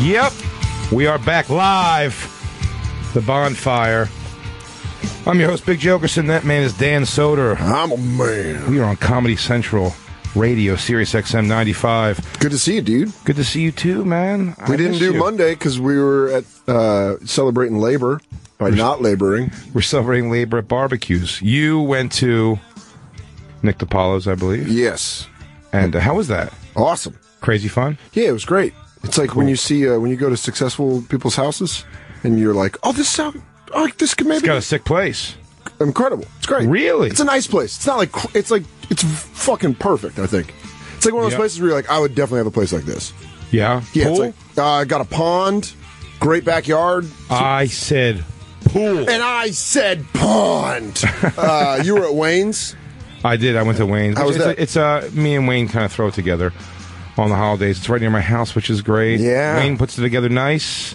Yep, we are back live. The bonfire. I'm your host, Big Jay Oakerson. That man is Dan Soder. I'm a man. We are on Comedy Central Radio, Sirius XM 95. Good to see you, dude. Good to see you too, man. I We didn't do you. Monday because we were at uh, celebrating labor by not laboring. We're celebrating labor at barbecues. You went to Nick DiPaolo's, I believe. Yes, And uh, how was that? awesome. Crazy fun? Yeah, it was great. It's like when you see uh, when you go to successful people's houses and you're like, oh, this sound. Oh, this could maybe It's got a sick place. incredible. It's great. Really? It's a nice place. It's not like it's like it's fucking perfect. I think it's like one of those Yep. places where you're like, I would definitely have a place like this. Yeah? Yeah, Pool? it's like uh, got a pond, great backyard, I said pool. and I said pond. uh, you were at Wayne's. I did. I went to Wayne's. How was it's, that? It's uh, me and Wayne kind of throw it together on the holidays. It's right near my house, which is great. Yeah. Wayne puts it together nice.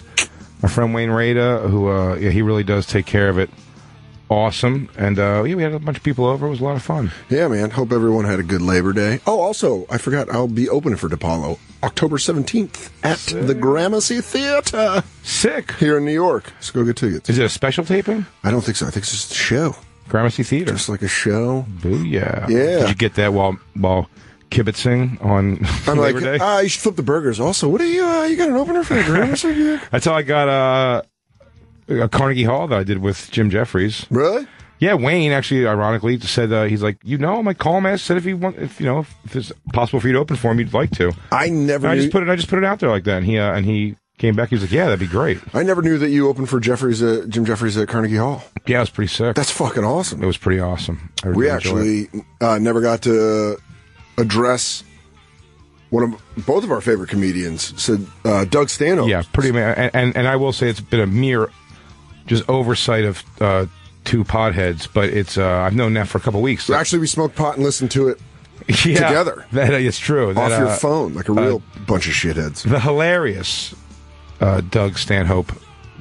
My friend Wayne Rada, who uh, yeah, he really does take care of it. Awesome, and uh, yeah, we had a bunch of people over. It was a lot of fun. Yeah, man. Hope everyone had a good Labor Day. Oh, also, I forgot I'll be opening for DiPaolo October 17th at the Gramercy Theater Sick. here in New York. Let's go get tickets. Is it a special taping? I don't think so. I think it's just a show. Gramercy Theater. Just like a show. Booyah. Yeah. Did you get that while while kibitzing on I'm Labor like, Day? ah, you should flip the burgers. Also, what are you? Uh, you got an opener for the Gramercy? That's how I got uh, a Carnegie Hall that I did with Jim Jeffries. really? Yeah, Wayne actually, ironically, said uh, he's like, you know, I'm like, call him. I said if you want, if you know, if it's possible for you to open for him, you'd like to. I never. And I knew, just put it, I just put it out there like that, and he uh, and he came back. He was like, yeah, that'd be great. I never knew that you opened for Jeffries, uh, Jim Jeffries at Carnegie Hall. Yeah, it was pretty sick. That's fucking awesome. it was pretty awesome. I really We enjoyed it. actually uh, never got to address one of both of our favorite comedians. Said uh, Doug Stanhope. yeah, pretty. man. And, and and I will say it's been a mere just oversight of uh, two podheads, but it's uh, I've known that for a couple weeks. Actually, we smoked pot and listened to it Yeah, together. That is true. That, off your uh, phone like a real bunch of shitheads. The hilarious uh, Doug Stanhope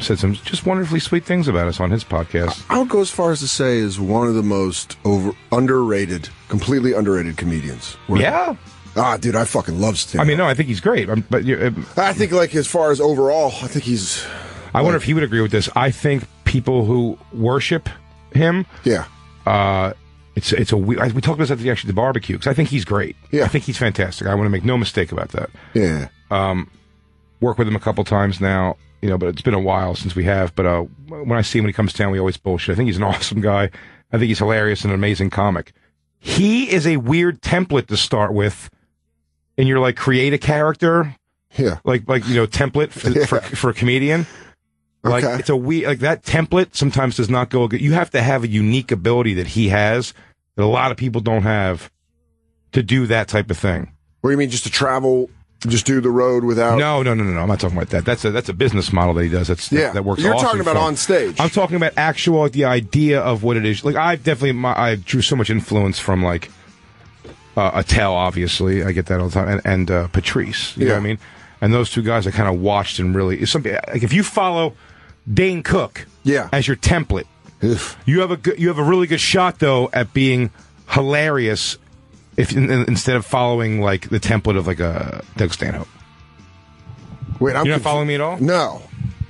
said some just wonderfully sweet things about us on his podcast. I'll go as far as to say is one of the most over underrated, completely underrated comedians. Yeah. Ah, dude, I fucking love Stanhope. I mean, no, I think he's great. Um, but um, I think like as far as overall, I think he's I wonder if he would agree with this. I think people who worship him, yeah. uh, it's it's a we, I- we talked about this at the actually the barbecue because I think he's great. Yeah. I think he's fantastic. I want to make no mistake about that. Yeah. Um, Work with him a couple times now, you know, but it's been a while since we have. But uh, when I see him when he comes down, we always bullshit. I think he's an awesome guy. I think he's hilarious and an amazing comic. He is a weird template to start with, and you're like create a character Yeah. like like you know template for, for, for a comedian. Like Okay. it's a we like that template sometimes does not go good. You have to have a unique ability that he has that a lot of people don't have to do that type of thing. What do you mean just to travel, just do the road without No, no, no, no, no. I'm not talking about that. That's a that's a business model that he does. That's Yeah. that works. You're awesome talking about on stage. I'm talking about actual the idea of what it is. Like I definitely my, I drew so much influence from like uh, Attell, obviously. I get that all the time, and, and uh, Patrice. You know Yeah. what I mean? And those two guys I kind of watched and really. Something like if you follow Dane Cook, Yeah. as your template, Oof. you have a good, you have a really good shot though at being hilarious. If in, in- instead of following like the template of like a Doug Stanhope, Wait, I'm you're not confu- following me at all. No.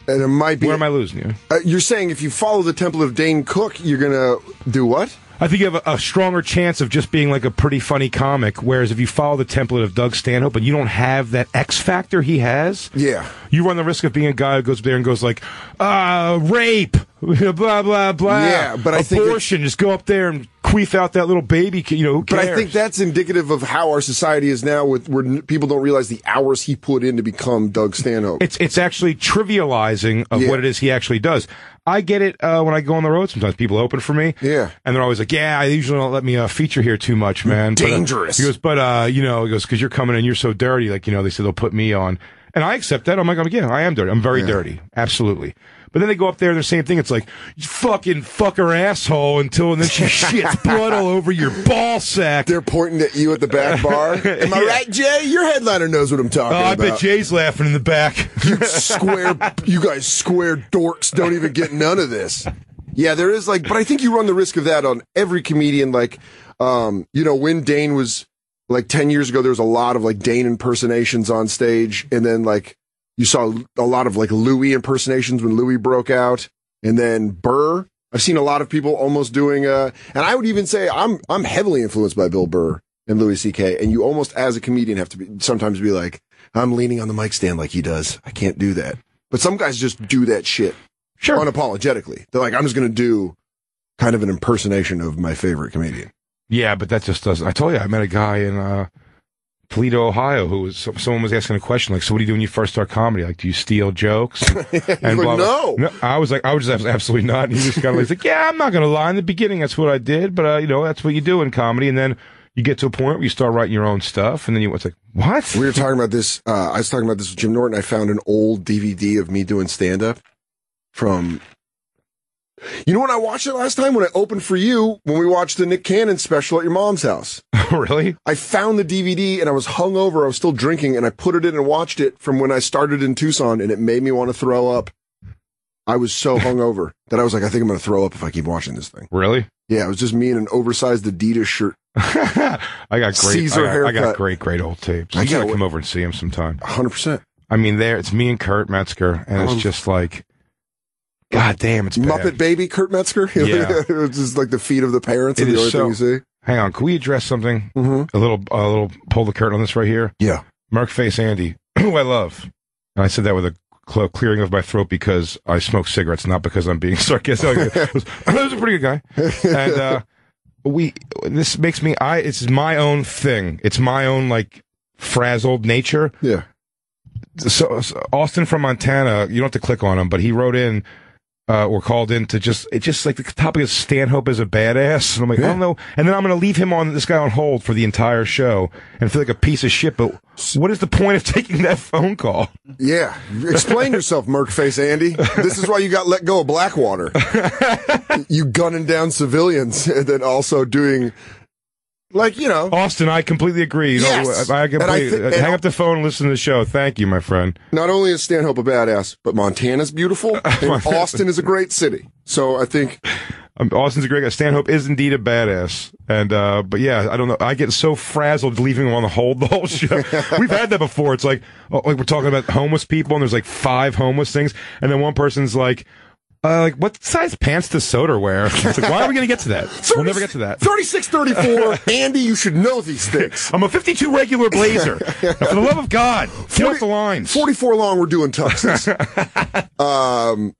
And it might be Where am I losing you? Uh, you're saying if you follow the template of Dane Cook, you're gonna do what? I think you have a, a stronger chance of just being like a pretty funny comic. Whereas if you follow the template of Doug Stanhope and you don't have that X factor he has, Yeah. you run the risk of being a guy who goes there and goes like, uh, rape, blah blah blah. Yeah, but I think abortion. Just go up there and queef out that little baby. You know, But? I think that's indicative of how our society is now, with where people don't realize the hours he put in to become Doug Stanhope. it's it's actually trivializing of Yeah. what it is he actually does. I get it uh, when I go on the road. Sometimes people open for me, Yeah. and they're always like, "Yeah, I usually don't let me uh, feature here too much, man." But, uh, Dangerous. he goes, but uh, you know, he goes because you're coming and you're so dirty. Like you know, they said they'll put me on, and I accept that. I'm like, I'm like, yeah, I am dirty. I'm very dirty, absolutely. But then they go up there, and the same thing. It's like, you fucking fucker asshole until, and then she shits blood all over your ball sack. They're pointing at you at the back bar. Am I Yeah. right, Jay? Your headliner knows what I'm talking Oh, I about. bet Jay's laughing in the back. you square, you guys square dorks don't even get none of this. Yeah, there is like, but I think you run the risk of that on every comedian. Like, um, you know, when Dane was like 10 years ago, there was a lot of like Dane impersonations on stage. And then like You saw a lot of like Louis impersonations when Louis broke out, and then Burr. I've seen a lot of people almost doing. Uh, and I would even say I'm I'm heavily influenced by Bill Burr and Louis C.K. And you almost, as a comedian, have to be sometimes be like, I'm leaning on the mic stand like he does. I can't do that. But some guys just do that shit Sure. unapologetically. They're like, I'm just going to do kind of an impersonation of my favorite comedian. Yeah, but that just doesn't. I told you, I met a guy in uh, Toledo, Ohio, who was someone was asking a question like, "So, what do you do when you first start comedy? Like, do you steal jokes?" And like, no. no. I was like, I was just absolutely not. And he was kind of like, "Yeah, I'm not gonna lie. In the beginning, that's what I did, but uh, you know, that's what you do in comedy, and then." You get to a point where you start writing your own stuff, and then you it's like, what? We were talking about this. Uh, I was talking about this with Jim Norton. I found an old DVD of me doing stand up from. You know when I watched it last time? When I opened for you, when we watched the Nick Cannon special at your mom's house. really? I found the DVD and I was hungover. I was still drinking and I put it in and watched it from when I started in Tucson and it made me want to throw up. I was so hungover that I was like, I think I'm going to throw up if I keep watching this thing. Really? Yeah, it was just me in an oversized Adidas shirt. I got great. Caesar I, got, I got great, great old tapes. I I gotta gotta- come over and see him sometime. 100%. I mean, there it's me and Kurt Metzger, and it's Um, just like, God damn, it's bad. Muppet Baby Kurt Metzger. Yeah. it was just like the feet of the parents It and the only so- thing you see. Hang on, can we address something? Mm-hmm. A little, a little, pull the curtain on this right here. Yeah. Mark Face Andy, who I love, and I said that with a cl- clearing of my throat because I smoke cigarettes, not because I'm being sarcastic. He was, was a pretty good guy, and uh, we. This makes me. I. It's my own thing. It's my own like frazzled nature. Yeah. so, so Austin from Montana, you don't have to click on him, but he wrote in uh, or called in to just it just like the topic is Stanhope is a badass, and I'm like I don't know, and then I'm going to leave him on this guy on hold for the entire show and feel like a piece of shit. But what is the point of taking that phone call? Yeah. Explain yourself, Merkface Andy. This is why you got let go of Blackwater. you gunning down civilians and then also doing, like, you know, Austin, I completely agree. Yes. I, I I completely thi- and- hang up the phone and listen to the show. Thank you, my friend. not only is Stanhope a badass, but Montana's beautiful and Austin is a great city. So I think, Um, Austin's a great guy. Stanhope is indeed a badass. And, uh, but yeah, I don't know. I get so frazzled leaving him on the hold the whole show. We've had that before. It's like, oh, like we're talking about homeless people and there's like five homeless things. And then one person's like, uh, like what size pants does Soder wear? It's like, why are we going to get to that? We'll never get to that. 36 34, Andy, you should know these things. I'm a 52 regular blazer. For the love of God, get off the lines. 44 long, we're doing tuxes. um,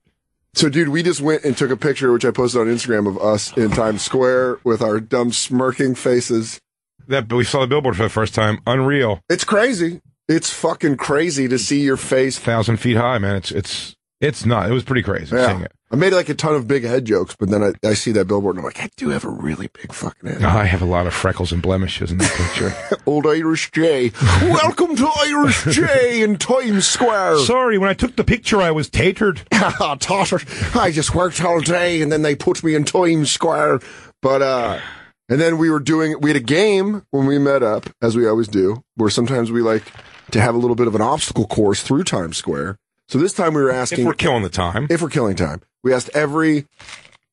so, dude, we just went and took a picture, which I posted on Instagram of us in Times Square with our dumb smirking faces. That we saw the billboard for the first time. Unreal. It's crazy. It's fucking crazy to see your face. Thousand feet high, man. It's, it's, it's not. It was pretty crazy seeing it. I made like a ton of big head jokes, but then I, I see that billboard and I'm like, I do have a really big fucking head. I have a lot of freckles and blemishes in that picture. Old Irish J. Welcome to Irish J in Times Square. Sorry, when I took the picture, I was tatered. Ah, Totter. I just worked all day and then they put me in Times Square. But, uh, and then we were doing, we had a game when we met up, as we always do, where sometimes we like to have a little bit of an obstacle course through Times Square. So this time we were asking If we're killing the time. if we're killing time, we asked every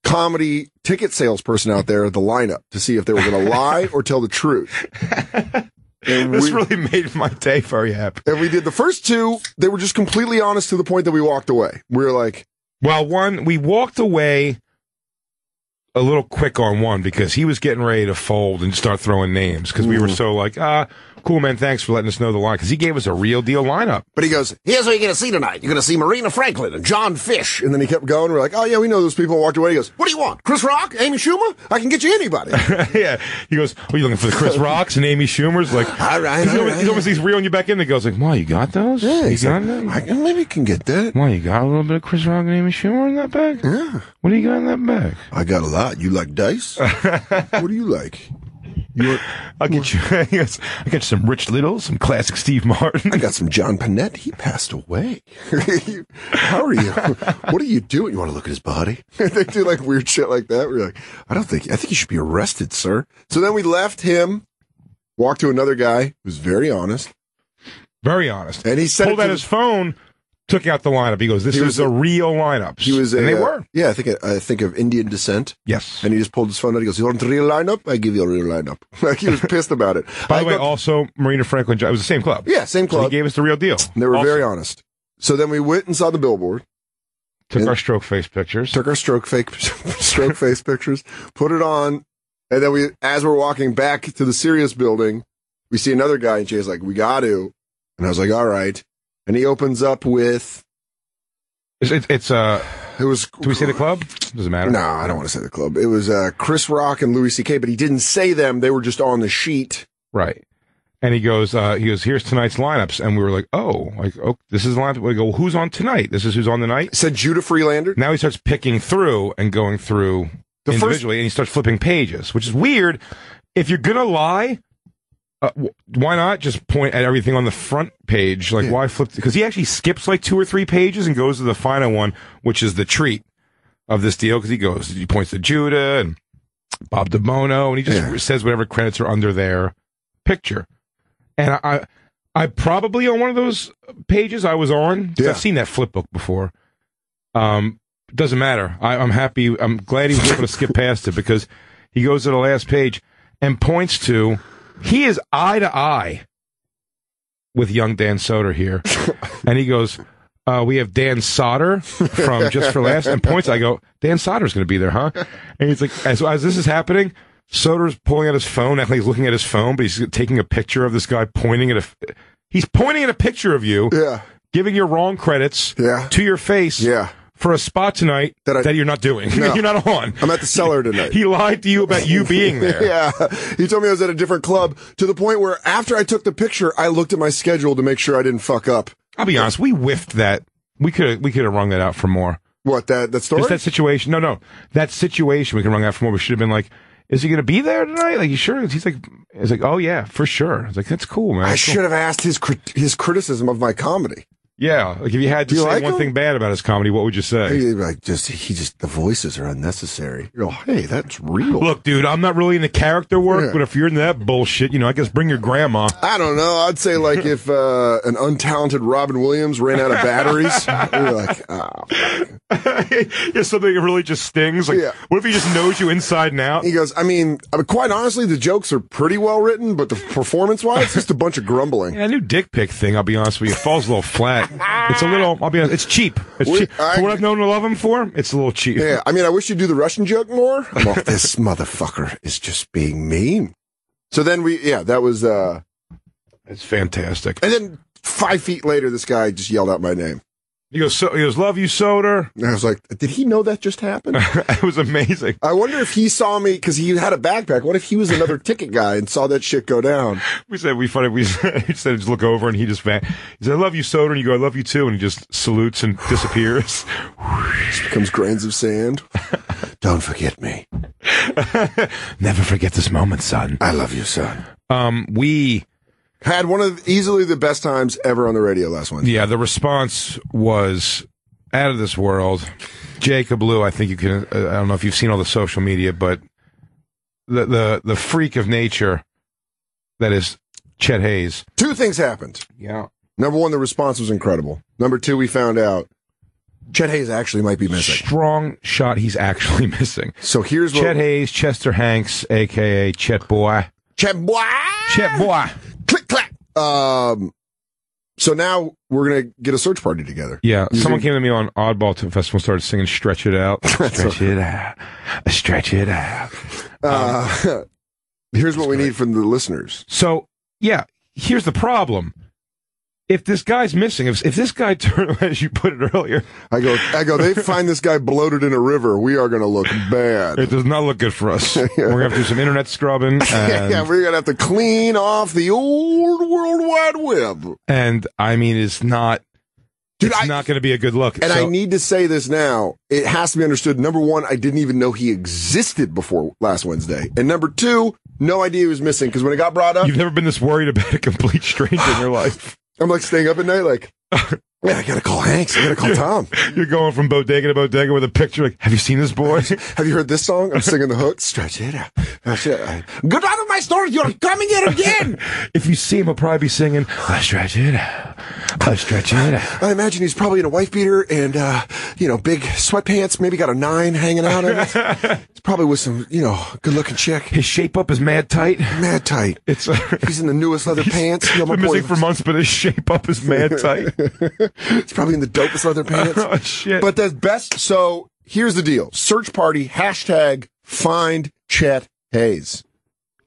comedy ticket salesperson out there the lineup to see if they were going to lie or tell the truth. And This we, really made my day very happy. and we did the first two. They were just completely honest to the point that we walked away. We were like, Well, one, we walked away a little quick on one because he was getting ready to fold and start throwing names because we were so like, ah, cool, man, thanks for letting us know the line because he gave us a real deal lineup. But he goes, here's what you're going to see tonight. You're going to see Marina Franklin and Jon Fisch. And then he kept going. We're like, oh, yeah, we know those people. Walked away. He goes, what do you want? Chris Rock? Amy Schumer? I can get you anybody. yeah. He goes, Are you looking for the Chris Rocks and Amy Schumers? Like, All right, he's, all almost, right. he's almost he's reeling you back in. He goes, like, Why, you got those? yeah, you he's got like, them? I maybe can get that. Why, you got a little bit of Chris Rock and Amy Schumer in that bag? Yeah. What do you got in that bag? I got a lot. You like dice? what do you like? You want, I'll get you. he goes, I got you some Rich Little, some classic Steve Martin. I got some John Pinette. He passed away. How are you? What are you doing? You want to look at his body? they do like weird shit like that. We're like, I don't think, I think you should be arrested, sir. So then we left him, walked to another guy who's very honest, Very honest. and he said, Pulled out his phone, took out the lineup. He goes, "This He is a real lineup." he was, and a, they uh, were. yeah, I think, I think of Indian descent. Yes. And he just pulled his phone out. He goes, "You want a real lineup? I give you a real lineup." Like he was pissed about it. By I the way, got- also Marina Franklin. It was the same club. yeah, same So he gave us the real deal. they were Also- very honest. So then we went and saw the billboard, Took our stroke face pictures. took our stroke fake, stroke face pictures, put it on, and then we, as we're walking back to the Sirius building, we see another guy, and Jay's like, "We got to," and I was like, "All right," and he opens up with It's, it's, it's uh, it was. do we say the club? Doesn't matter. No, I don't want to say the club. It was uh, Chris Rock and Louis C.K., but he didn't say them. They were just on the sheet. Right. And he goes, uh, he goes, here's tonight's lineups. And we were like, oh, like, oh, this is the lineup. We go, who's on tonight? This is who's on the night. Said Judah Friedlander. Now he starts picking through and going through The first- individually, and he starts flipping pages, which is weird. If you're gonna lie, uh, why not just point at everything on the front page? Like, Yeah. why flip? Because he actually skips like two or three pages and goes to the final one, which is the treat of this deal. Because he goes, he points to Judah and Bob DeBono, and he just Yeah. says whatever credits are under their picture. And I, I, I probably on one of those pages I was on. Yeah. I've seen that flip book before. Um, doesn't matter. I, I'm happy. I'm glad he was able to skip past it because he goes to the last page and points to he is eye to eye with young Dan Soder here, and he goes. Uh, we have Dan Soder from Just for Laughs and points. I go, Dan Soder's going to be there, huh? And he's like, as, as this is happening, Soder's pulling out his phone, like he's looking at his phone, but he's taking a picture of this guy pointing at a. He's pointing at a picture of you, Yeah, giving your wrong credits yeah, to your face yeah. For a spot tonight That that, you're not doing. No. you're not on. I'm at the cellar tonight. He lied to you about you being there. Yeah, he told me I was at a different club to the point where after I took the picture, I looked at my schedule to make sure I didn't fuck up. I'll be honest, we whiffed that. We could have we could have rung that out for more. What that that story? Just that situation. No, no, that situation we can rung out for more. We should have been like, is he going to be there tonight? Like, you sure? He's like, he's like, oh yeah, for sure. It's like that's cool, man. I That's cool. should have asked his crit- his criticism of my comedy. Yeah, like if you had to you say like one him? thing bad about his comedy, what would you say? Like just he just the voices are unnecessary. You go, hey, that's real. Look, dude, I'm not really into character work, Yeah. but if you're into that bullshit, you know, I guess bring your grandma. I don't know. I'd say like if uh, an untalented Robin Williams ran out of batteries, you're like, oh. yeah, something that really just stings. Like, Yeah. what if he just knows you inside and out? He goes, I mean, I mean, quite honestly, the jokes are pretty well written, but the performance wise, it's just a bunch of grumbling. Yeah, that new dick pic thing, I'll be honest with you, it falls a little flat. It's a little, I'll be honest, it's cheap. It's We- cheap. I- For what I've known to love him for, it's a little cheap. Yeah, I mean, I wish you'd do the Russian joke more. Well, this motherfucker is just being mean. So then we, yeah, that was, uh, It's fantastic. and then five feet later, this guy just yelled out my name. He goes, so, he goes, love you, Soder. And I was like, did he know that just happened? it was amazing. I wonder if he saw me because he had a backpack. What if he was another ticket guy and saw that shit go down? We said, we funny, we said, he said, just look over and he just, van- he said, I love you, Soder. And you go, I love you too. And he just salutes and disappears. Just becomes grains of sand. Don't forget me. Never forget this moment, son. I love you, son. Um, we, Had one of easily the best times ever on the radio last Wednesday. yeah, the response was out of this world. Jacob Lou, I think you can, uh, I don't know if you've seen all the social media, but the, the, the freak of nature that is Chet Haze. Two things happened. Yeah. Number one, the response was incredible. Number two, we found out Chet Haze actually might be missing. Strong shot he's actually missing. So here's what Chet Haze, Chester Hanks, aka Chet Boy. Chet boy. Chet Boy. Um. So now we're gonna get a search party together. Yeah, You someone think- came to me on Oddball Festival and started singing "Stretch It Out." Stretch it out, stretch it out. Uh, here's what we need from the listeners. So, yeah, here's the problem. If this guy's missing, if, if this guy turned, as you put it earlier, I go. I go. They find this guy bloated in a river. We are gonna look bad. it does not look good for us. We're gonna have to do some internet scrubbing, yeah, we're gonna have to clean off the old World Wide Web. and I mean, it's not. Dude, it's I- not going to be a good look. And So- I need to say this now. It has to be understood. Number one, I didn't even know he existed before last Wednesday. And number two, no idea he was missing because when it got brought up, You've never been this worried about a complete stranger in your life. I'm like staying up at night, like, man, I gotta call Hanks. I gotta call Tom. You're going from bodega to bodega with a picture like, have you seen this boy? Have you heard this song? I'm singing the hook. Stretch it out. Stretch it out. Good night, my store. You're coming here again. If you see him, he'll probably be singing, I stretch it out. I stretch it out. I imagine he's probably in a wife beater and, uh, you know, big sweatpants, maybe got a nine hanging out of it. It's probably with some, you know, good looking chick. His shape up is mad tight. Mad tight. It's uh, He's in the newest leather pants. My been boy- missing for months, but his shape up is mad tight. It's probably in the dopest leather pants. oh shit! But the best. So here's the deal: search party hashtag find Chet Haze.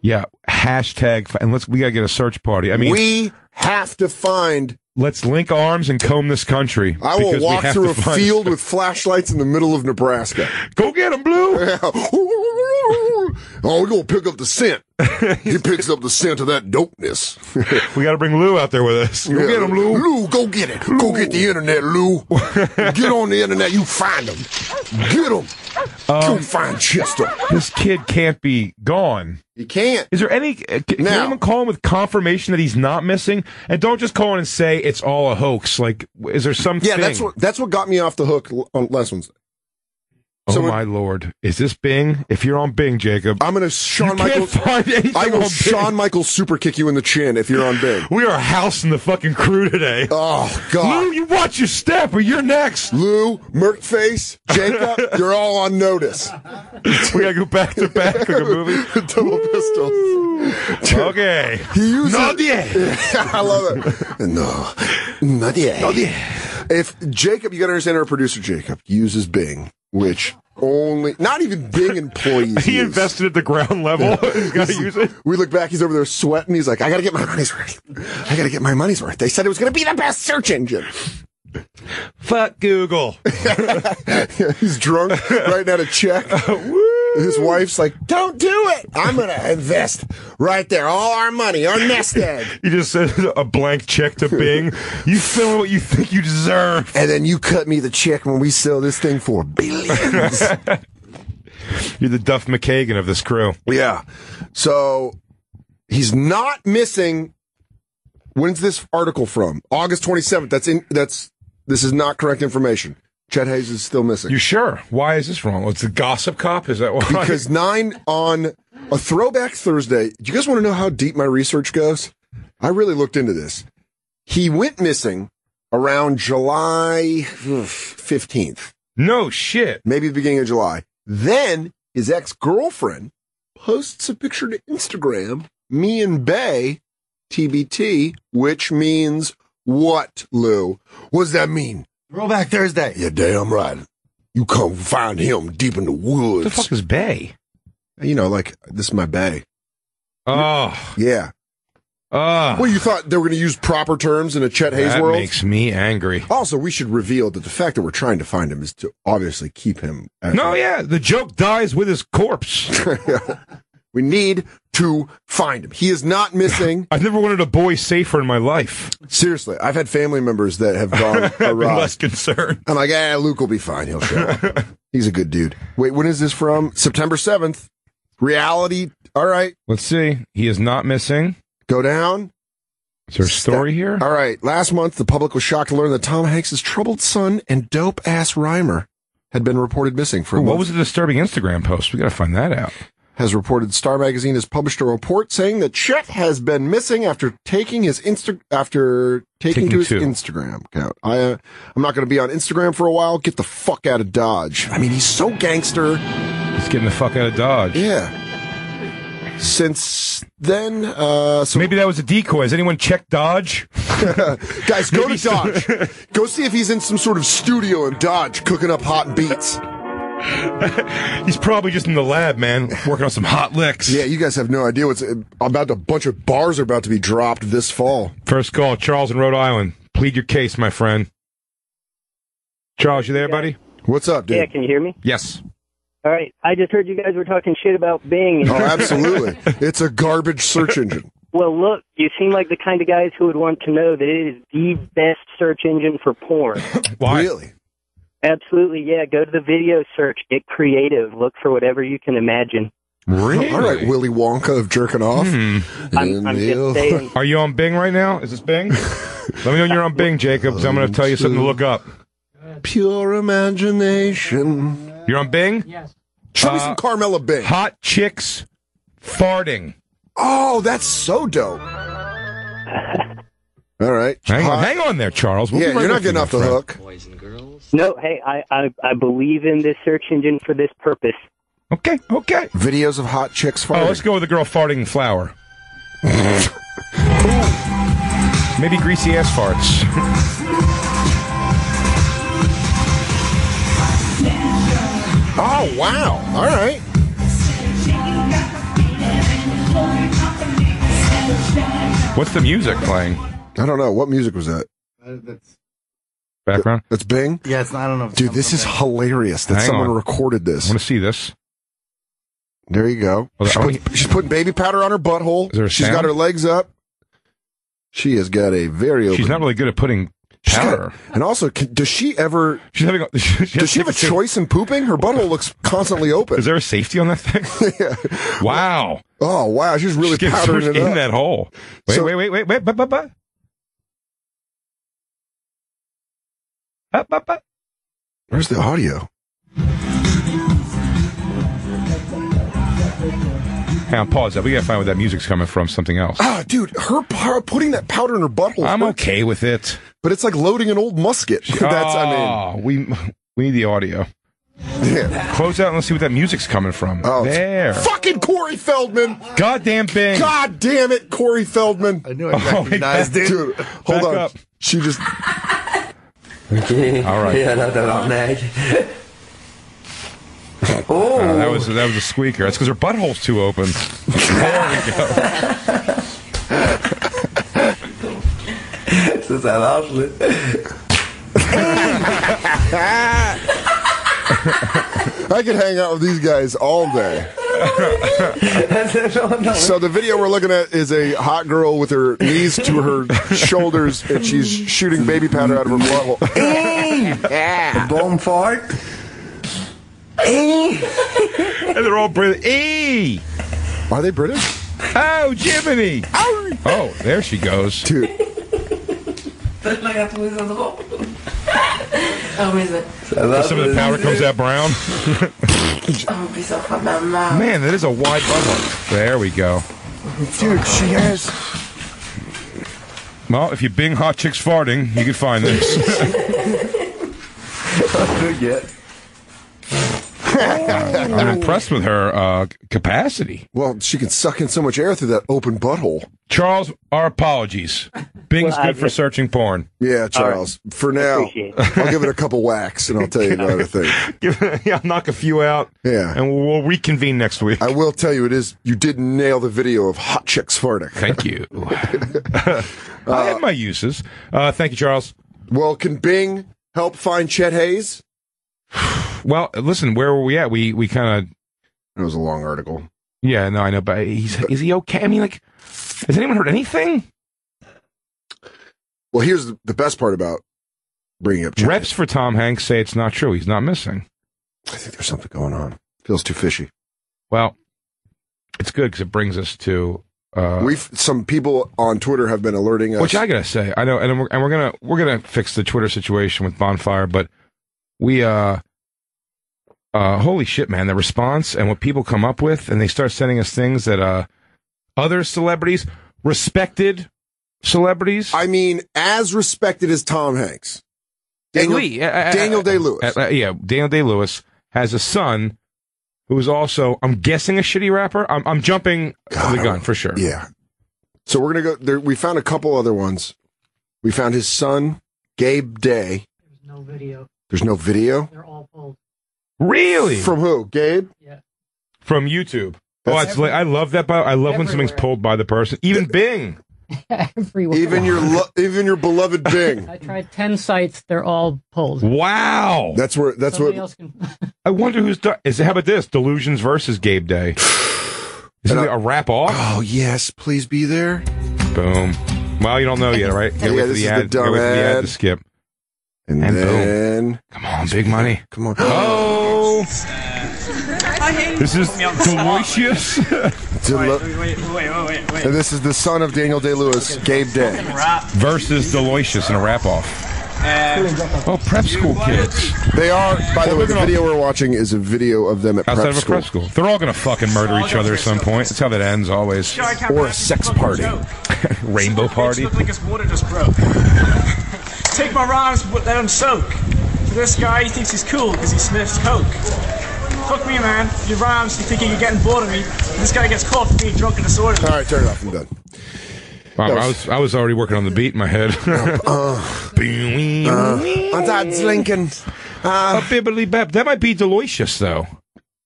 yeah, hashtag and let's we gotta get a search party. I mean, we have to find. let's link arms and comb this country. I will walk through a field with flashlights in the middle of Nebraska. Go get him, Blue. Oh, we're gonna pick up the scent. he picks up the scent of that dopeness. We got to bring Lou out there with us. Go get him, Lou. Lou, go get it. Go get the internet, Lou. get on the internet. You find him. Get him. Um, go find Chester. This kid can't be gone. He can't. Is there any? uh, Can, can Now- anyone call him with confirmation that he's not missing? And don't just call in and say it's all a hoax. Like, is there something? Yeah, that's what that's what got me off the hook on last Wednesday. Oh so my lord! Is this Bing? If you're on Bing, Jacob, I'm gonna you Shawn can't find anything I will Bing. Michael super kick you in the chin if you're on Bing. We are housing the fucking crew today. Oh Lou, God. you watch your step, or you're next. Lou, Merkface, Jacob, you're all on notice. We gotta go back to back like a movie. Double pistols. Okay. He uses. Not yet. I love it. No, not yet. Not yet. If Jacob, you got to understand our producer Jacob uses Bing, which only not even Bing employees. He use. invested at the ground level. He's got to use it. We look back, he's over there sweating. He's like, I got to get my money's worth. I got to get my money's worth. They said it was going to be the best search engine. Fuck Google. he's drunk, writing out a check. His wife's like, don't do it. I'm going to invest right there. All our money, our nest egg. You just sent a blank check to Bing. You fill in what you think you deserve. And then you cut me the check when we sell this thing for billions. You're the Duff McKagan of this crew. yeah. So he's not missing. When's this article from? August 27th. That's in, that's, this is not correct information. Chet Haze is still missing. You sure? Why is this wrong? It's a gossip cop? Is that why? because nine on a throwback Thursday. Do you guys want to know how deep my research goes? I really looked into this. He went missing around July hmm, 15th, no shit. maybe the beginning of July. Then his ex girlfriend posts a picture to Instagram, me and Bay, TBT, which means what, Lou? What does that mean? Throwback Thursday. Yeah, damn right. You come find him deep in the What the fuck is Bay? You know, like, this is my Bay. Oh, Yeah. oh. Well, you thought they were going to use proper terms in a Chet Haze that world? makes me angry. Also, we should reveal that the fact that we're trying to find him is to obviously keep him. As No, yeah, the joke dies with his corpse. we need to find him. He is not missing. I've never wanted a boy safer in my life. Seriously, I've had family members that have gone awry. less concerned. I'm like, ah, Luke will be fine. He'll show up. He's a good dude. Wait, when is this from? September 7th. Reality. All right. Let's see. He is not missing. Go down. Is there a story here? All right. Last month, the public was shocked to learn that Tom Hanks' troubled son and dope ass rhymer had been reported missing for a Ooh, what was the disturbing Instagram post? We got to find that out. Has reported Star Magazine has published a report saying that Chet has been missing after taking his Insta after taking, Taking to his to. Instagram account. I uh, I'm not going to be on Instagram for a while. Get the fuck out of Dodge. I mean, he's so gangster. He's getting the fuck out of Dodge. Yeah. Since then, uh, so Maybe that was a decoy. Has anyone checked Dodge? guys, go to Dodge. go see if he's in some sort of studio in Dodge cooking up hot beats. He's probably just in the lab, man, working on some hot licks. Yeah, you guys have no idea what's about. A bunch of bars are about to be dropped this fall. First call, Charles in Rhode Island. Plead your case, my friend. Charles, you there, buddy? What's up, dude? Yeah, can you hear me? Yes. All right. I just heard you guys were talking shit about Bing. Oh, absolutely. it's a garbage search engine. well, look, you seem like the kind of guys who would want to know that it is the best search engine for porn. Why? Really? Absolutely, yeah. Go to the video search. Get creative. Look for whatever you can imagine. Really? All right, Willy Wonka of jerking off. Hmm. I'm, I'm just saying. Are you on Bing right now? Is this Bing? Let me know when you're on Bing, Jacob. 'cause I'm going to tell you something to look up. Pure imagination. You're on Bing? Yes. Show me Uh, some Carmella Bing. Hot chicks farting. Oh, that's so dope. All right. Hang on, hang on there, Charles. We'll yeah, right you're not getting off the friend. hook. Boys and girls. No, hey, I, I I believe in this search engine for this purpose. Okay, okay. Videos of hot chicks farting. Oh, let's go with the girl farting flour. Maybe greasy ass farts. Oh, wow. All right. What's the music playing? I don't know. What music was that? Uh, that's Background? That's Bing? yeah. It's not. I don't know. If Dude, this is there. hilarious that Hang someone on. recorded I want to see this. There you go. Oh, She's, put- she's putting baby powder on her butthole. Is there a She's sound? got her legs up. She has got a very open. She's not really good at putting She's got- powder. and also, can, does she ever? She's having. A, she Does she have a choice in pooping? Her butthole looks constantly open. Is there a safety on that thing? Yeah. Wow. Oh wow, she's really She's powdering it in up. that hole. Wait, So- wait, wait, wait, wait, but, but, but. Up, up, up. Where's the audio? Hang on, pause that. We gotta find where that music's coming from. Something else. Ah, dude, her pow- putting that powder in her butthole. I'm hurts, okay with it. but it's like loading an old musket. That's, I Oh, we we need the audio. yeah. Close out and let's see what that music's coming from. Oh, there. Fucking Corey Feldman. Goddamn Bing. God damn it, Corey Feldman. I knew I Oh, recognized it. Dude, hold Back on. up. She just. All right. Ja, dat er nee. Uh, that was that was a squeaker. That's because her butthole's too open. There we go. Ze zijn absoluut. I could hang out with these guys all day. So the video we're looking at is a hot girl with her knees to her shoulders, and she's shooting baby powder out of her butthole. Eh. Bom fart. Eh. And they're all British. Eh. E. Are they British? Oh, Jiminy. Oh, there she goes. Dude, Oh, is it? Some of the powder comes out brown. Oh, be so my mouth. Man, that is a wide bubble. There we go. dude, she has. Well, if you Bing hot chicks farting, you can find this. I'm impressed with her uh, capacity. Well, she can suck in so much air through that open butthole. Charles, our apologies. Bing's Well, I good for just- searching porn. Yeah, Charles. For now, Appreciate it. I'll give it a couple whacks, and I'll tell you about a thing. yeah, I'll knock a few out, Yeah. and we'll, we'll reconvene next week. I will tell you, it is. You did nail the video of hot chicks farting. Thank you. I have my uses. Uh, thank you, Charles. Well, can Bing help find Chet Haze? Well, listen, where were we at? We we kind of It was a long article. yeah, no, I know, but he's is he okay? I mean, like, has anyone heard anything? Well, here's the, best part about bringing up Chet. Reps for Tom Hanks say it's not true. He's not missing. I think there's something going on. Feels too fishy. Well, it's good because it brings us to uh, We've some people on Twitter have been alerting us. which I gotta say, I know, and we're, and we're gonna we're gonna fix the Twitter situation with Bonfire, but we uh uh holy shit, man, the response and what people come up with, and they start sending us things that uh other celebrities, respected celebrities, I mean, as respected as Tom Hanks, Daniel, Lee, uh, Daniel Day Lewis. uh, uh, yeah, Daniel Day Lewis has a son who is also, I'm guessing, a shitty rapper. I'm, I'm jumping God, the gun for sure. Yeah. So we're gonna go there. We found a couple other ones. We found his son, Gabe Day. There's no video. There's no video They're all pulled. Really? from who? Gabe. Yeah. From YouTube. Oh, That's- it's like, I love that. By, I love when something's pulled by the person. Even Bing. Everywhere. Even your lo- even your beloved Bing. I tried ten sites. They're all pulled. Wow. That's where. That's Somebody what. else can. I wonder who's done. Is how about this? Delusions versus Gabe Day. Is it And I- a rap off? Oh yes, please be there. Boom. Well, you don't know yet, right? Gotta Yeah, wait this the is the ad. gotta wait the dumb ad ad. to skip. And, And boom. then Come on, big money. come on. Oh, this is delicious. Delo- and this is the son of Daniel Day Lewis, Gabe Day. versus Delicious in a rap off. Oh, prep school kids. They are. By the way, the video we're watching is a video of them at Outside prep of a school. prep school. They're all going to fucking murder each other at some point. That's how that ends always. Or a sex party. Rainbow party. Look like his water just. Take my rhymes, but let them soak. For this guy, he thinks he's cool because he sniffs coke. Fuck me, man. Your rhymes, you thinking you're getting bored of me. This guy gets caught for being drunk and disorderly. All right, turn it off. I'm done. Wow, I was I was already working on the beat in my head. Uh, uh, that's Lincoln. Uh, a bibbly bap. That might be Deloysius though.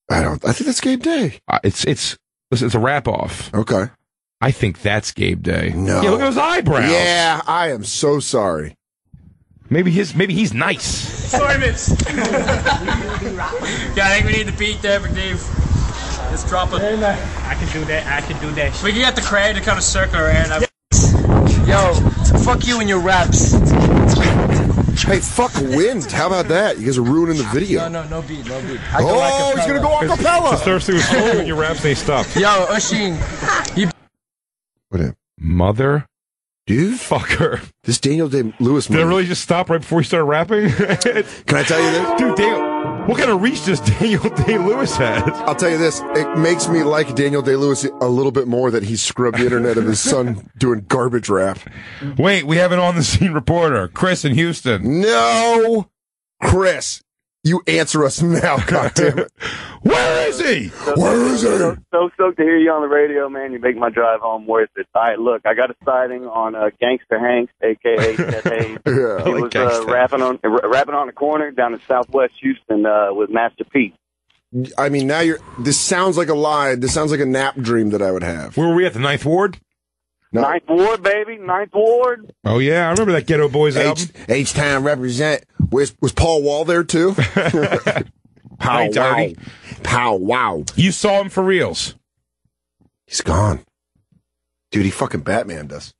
I don't. I think that's Gabe Day. Uh, it's it's listen, it's a wrap off. Okay. I think that's Gabe Day. No. Yeah, look at those eyebrows. Yeah, I am so sorry. Maybe his maybe he's nice. Sorry, Mitch. yeah, I think we need the beat there for Dave. Let's drop it. I can do that. I can do that. We can get the crowd to kind of circle around. Yo, fuck you and your raps. Hey, fuck wind. How about that? You guys are ruining the video. No, no, no beat, no beat. oh, he's gonna go a The cappella. first thing was oh. when your raps they stopped. Yo, Oshin, What a Mother dude. fucker. This Daniel Day Lewis Did I really just stop right before he started rapping? Can I tell you this? Dude, Daniel, what kind of reach does Daniel Day Lewis have? I'll tell you this. It makes me like Daniel Day Lewis a little bit more that he scrubbed the internet of his son doing garbage rap. Wait, we have an on the scene reporter, Chris in Houston. No, Chris, you answer us now. God damn it. Where is he? Where is he? So, so stoked to hear you on the radio, man. You make my drive home worth it. All right, look, I got a sighting on uh, Gangster Hanks, aka Chet Haze. Yeah. He like was uh, rapping on r- rapping on the corner down in Southwest Houston uh, with Master P. I mean, now you're. This sounds like a lie. This sounds like a nap dream that I would have. Where were we at the Ninth Ward? No. Ninth Ward, baby, Ninth Ward. Oh yeah, I remember that Geto Boys album. H H time represent. Was was Paul Wall there too? Pow Hey, wow. Dirty. Pow wow. You saw him for reals. He's gone. Dude, he fucking Batman us.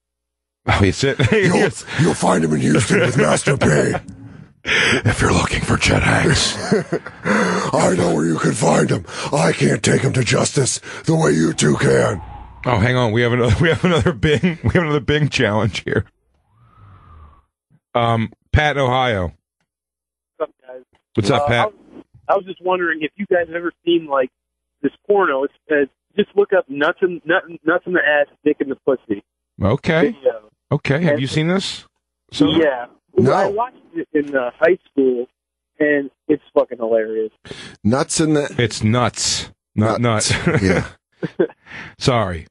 Oh, it's it. You'll, you'll find him in Houston with Master P. if you're looking for Chet Hanks, I know where you can find him. I can't take him to justice the way you two can. Oh, hang on, we have another. We have another Bing. We have another Bing challenge here. Um, Pat in Ohio. What's up, guys? What's up, Uh, I Pat? was, I was just wondering if you guys have ever seen like this porno. It's uh, just look up nuts in nut, nuts in the ass, dick in the pussy Okay, video. okay. Have you seen this? So yeah, No. I watched it in uh, high school, and it's fucking hilarious. Nuts in the. it's nuts, not Nuts. nuts. Yeah. Sorry,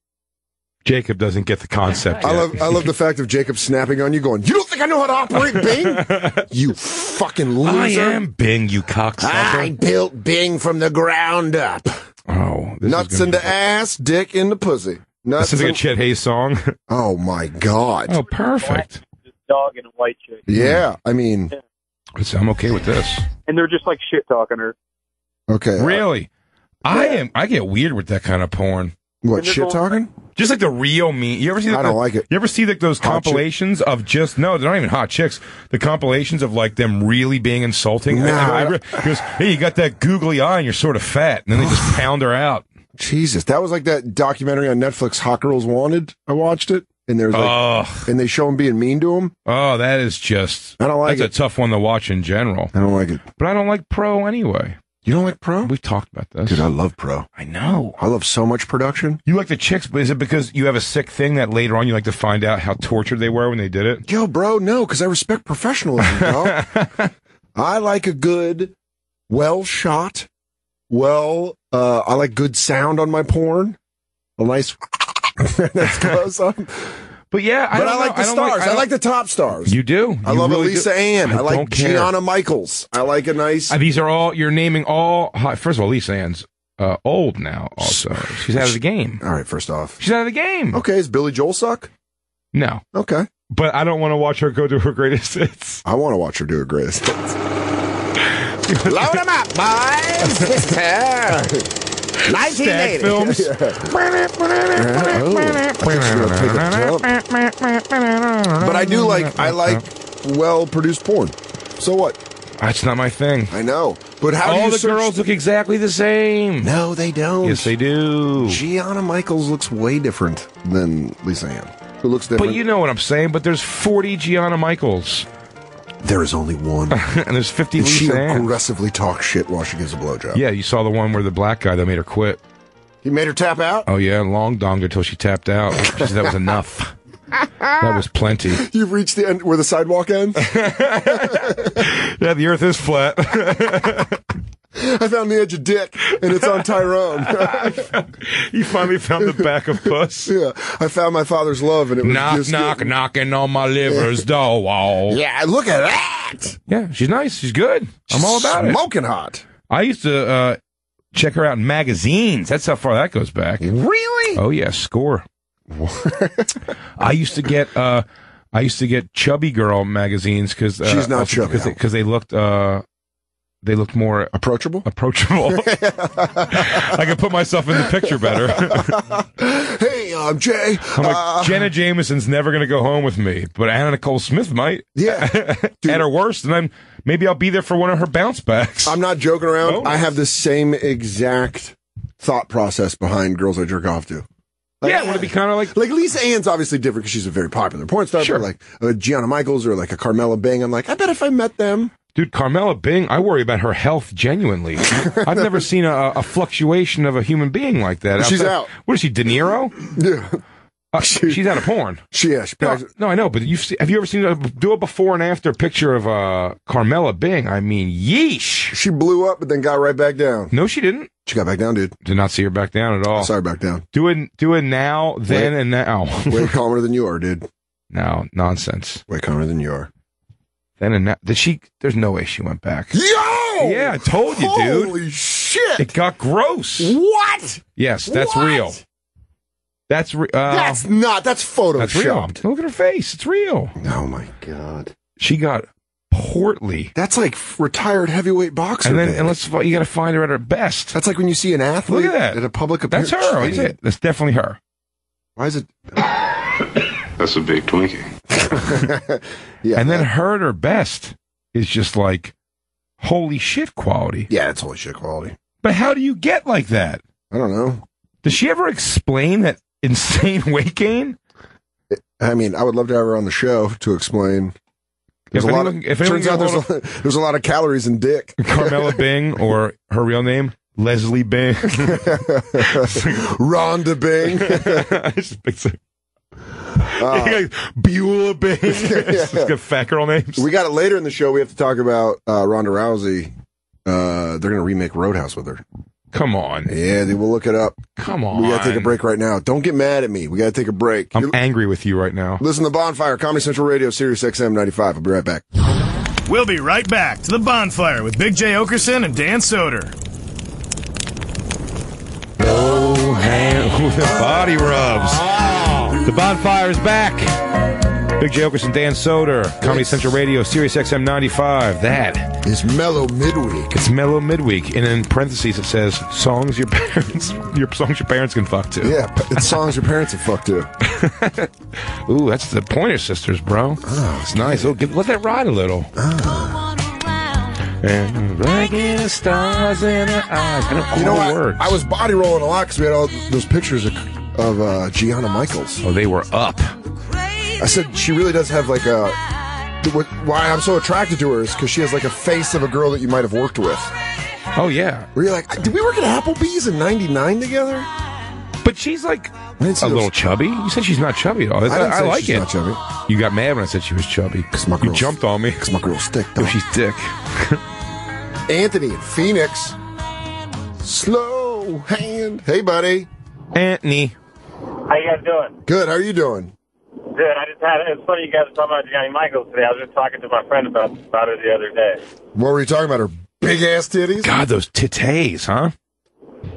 Jacob doesn't get the concept. I yet. love I love the fact of Jacob snapping on you, going, "You don't think I know how to operate Bing? you fucking loser! I am Bing, you cocksucker. I built Bing from the ground up. oh, this Nuts is in the ass, dick in the pussy. This Nuts. is like a in- Chet Haze song. oh my god! oh, perfect. Dog and a white chick, Yeah, I mean, I'm okay with this. and they're just like shit talking her. okay. Uh, really, I am. I get weird with that kind of porn. What shit talking? Just like the real me. You ever see? Like I don't the- like it. You ever see like those Hot chick- compilations of just no? They're not even hot chicks. The compilations of like them really being insulting. Nah, And- and I I don't- Because hey, you got that googly eye and you're sort of fat, and then they just pound her out. Jesus, that was like that documentary on Netflix, Hot Girls Wanted. I watched it, and there's like, Oh, and they show them being mean to him. oh, that is just. I don't like That's it. a tough one to watch in general. I don't like it. But I don't like pro anyway. You don't like pro? We've talked about this. Dude, I love pro. I know. I love so much production. You like the chicks, but is it because you have a sick thing that later on you like to find out how tortured they were when they did it? Yo, bro, no, because I respect professionalism, bro. I like a good, well shot, well, uh, I like good sound on my porn. A nice, that's close up. But yeah, I But don't I, like know. the don't stars. I, don't- like the top stars. You do. I love really Elisa do. Ann. I, like don't care. Gianna Michaels. I like a nice. Uh, these are all you're naming all. hot- First of all, Elisa Ann's uh, old now. Also, she's out of the game. All right, first off. She's out of the game. Okay, is Billy Joel suck? No, Okay. but I don't want to watch her go to her greatest hits. I want to watch her do her greatest hits. Load them up, boys! Stag films. But I do like I like well produced porn. So what? That's not my thing. I know. But how do all you the search- girls look exactly the same. No, they don't. Yes, they do. Gianna Michaels looks way different than Lisa Ann. Who looks different? But you know what I'm saying. But there's 40 Gianna Michaels. There is only one. and there's 50 and she Ann. aggressively talks shit while she gives a blowjob. Yeah, you saw the one where the black guy that made her quit. He made her tap out? Oh yeah, long donged till she tapped out. She said that was enough. That was plenty. You've reached the end where the sidewalk ends? Yeah, the earth is flat. I found the edge of dick, and it's on Tyrone. you finally found the back of puss. yeah, I found my father's love, and it was Knock, just knock, knocking on my liver's door. wall. Yeah, look at that. Yeah, she's nice. She's good. I'm all about it. Smoking hot. I used to uh, check her out in magazines. That's how far that goes back. Really? Oh yeah, score. I used to get uh, I used to get chubby girl magazines because uh, She's not chubby, because they, they looked uh, they looked more Approachable? approachable. I could put myself in the picture better. Hey, I'm Jay. I'm like Uh, Jenna Jameson's never going to go home with me, but Anna Nicole Smith might. Yeah. At her worst, and then maybe I'll be there for one of her bounce backs. I'm not joking around. Bonus. I have the same exact thought process behind girls I jerk off to. Like, yeah, would it be kind of like Like Lisa Ann's obviously different because she's a very popular porn star. Sure. But like uh, Gianna Michaels or like a Carmella Bing, I'm like, I bet if I met them, Dude, Carmella Bing, I worry about her health genuinely. I've never seen a, a fluctuation of a human being like that. She's Outside- out. What is she, De Niro? yeah, Uh, she's out of porn. she yeah, she No, no, I know, but you've se- have you ever seen a, do a before and after picture of uh, Carmella Bing? I mean, yeesh. she blew up, but then got right back down. No, she didn't. She got back down, dude. Did not see her back down at all. Sorry, back down. Do it, do it now, then, Wait. and now. Way calmer than you are, dude. no, nonsense. Way calmer than you are. Then and now. Did she? There's no way she went back. Yo! Yeah, I told you, dude. Holy shit! It got gross. what? Yes, that's What? real. That's re- uh, That's not. That's Photoshop. That's real. Look at her face. It's real. Oh my god. She got portly. That's like retired heavyweight boxer. And then, and let's, you got to find her at her best. That's like when you see an athlete Look at that. at a public That's her. Is it? That's definitely her. Why is it? That's a big Twinkie. Yeah. And then her at her best is just like holy shit quality. yeah, it's holy shit quality. But how do you get like that? I don't know. Does she ever explain that insane weight gain? I mean, I would love to have her on the show to explain. There's If a lot of. if anyone turns out there's hold a, there's a lot of calories in dick. Carmella Bing or her real name, Leslie Bing. Rhonda Bing. It's just big- Like, Beulah Bing. It's just got fat girl names. we got it later in the show. We have to talk about uh, Ronda Rousey. Uh, they're going to remake Roadhouse with her. Come on. Yeah, they will look it up. Come on. We got to take a break right now. Don't get mad at me. We got to take a break. I'm angry with you right now. Listen to the Bonfire, Comedy Central Radio, Sirius XM 95. I'll be right back. We'll be right back to the bonfire with Big Jay Oakerson and Dan Soder. Oh, hand with the body rubs. The bonfire is back. Big Jay Oakerson, Dan Soder, Comedy Central Radio, Sirius XM 95. That is Mellow Midweek. It's Mellow Midweek. And in parentheses, it says songs your parents, your songs your parents can fuck to. Yeah, it's songs your parents have fucked to. Ooh, that's the Pointer Sisters, bro. Oh, it's nice. Oh, give, let that ride a little. Oh. And breaking the stars in her eyes. I don't You know what? I was body rolling a lot because we had all those pictures of, of uh, Gianna Michaels. Oh, they were up. I said she really does have like a. What, why I'm so attracted to her is because she has like a face of a girl that you might have worked with. Oh yeah. Where you're like, did we work at Applebee's in '99 together? But she's like a those- little chubby. You said she's not chubby at all. I, I say like she's it. not chubby. You got mad when I said she was chubby. Cause my You jumped on me. Cause my girl's thick. Though. she's thick. Anthony in Phoenix. Slow hand. Hey, buddy. Anthony. How you guys doing? Good. How are you doing? Good. I just had it's funny you guys are talking about Gianna Michaels today. I was just talking to my friend about about it the other day. What were you talking about? Her big ass titties? God, those titties, huh?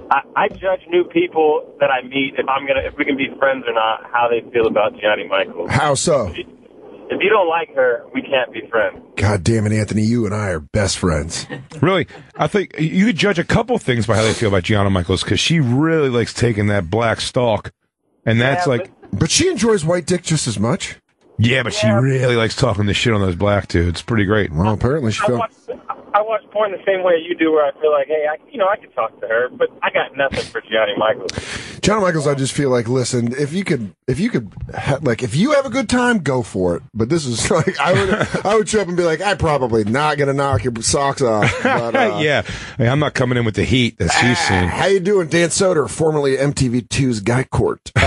I, I judge new people that I meet if I'm gonna if we can be friends or not, how they feel about Gianna Michaels. How so? If you don't like her, we can't be friends. God damn it, Anthony. You and I are best friends. Really, I think you could judge a couple things by how they feel about Gianna Michaels because she really likes taking that black stalk, and that's Yeah, like, But she enjoys white dick just as much. yeah, but she really likes talking the shit on those black dudes. Pretty great. Well, apparently she I felt. watch I watch porn the same way you do, where I feel like, hey, I, you know, I could talk to her, but I got nothing for Gianna Michaels. Gianna Michaels, I just feel like, listen, if you could, if you could, ha- like, if you have a good time, go for it. But this is like, I would, I would show up and be like, I'm probably not gonna knock your socks off. But, uh, yeah, Hey, I'm not coming in with the heat that she's seen. How you doing, Dan Soder, formerly MTV2's Guy Court? Uh,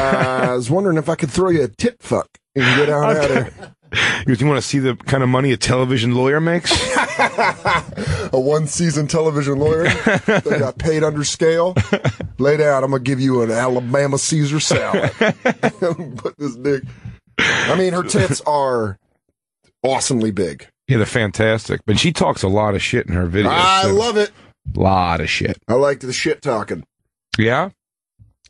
I was wondering if I could throw you a tit fuck and get on out of here. Because you want to see the kind of money a television lawyer makes? a one season television lawyer that got paid under scale. Lay down. I'm gonna give you an Alabama Caesar salad. Put this dick. I mean, her tits are awesomely big. Yeah, they're fantastic. But she talks a lot of shit in her videos. I love it. A lot of shit. I like the shit talking. Yeah,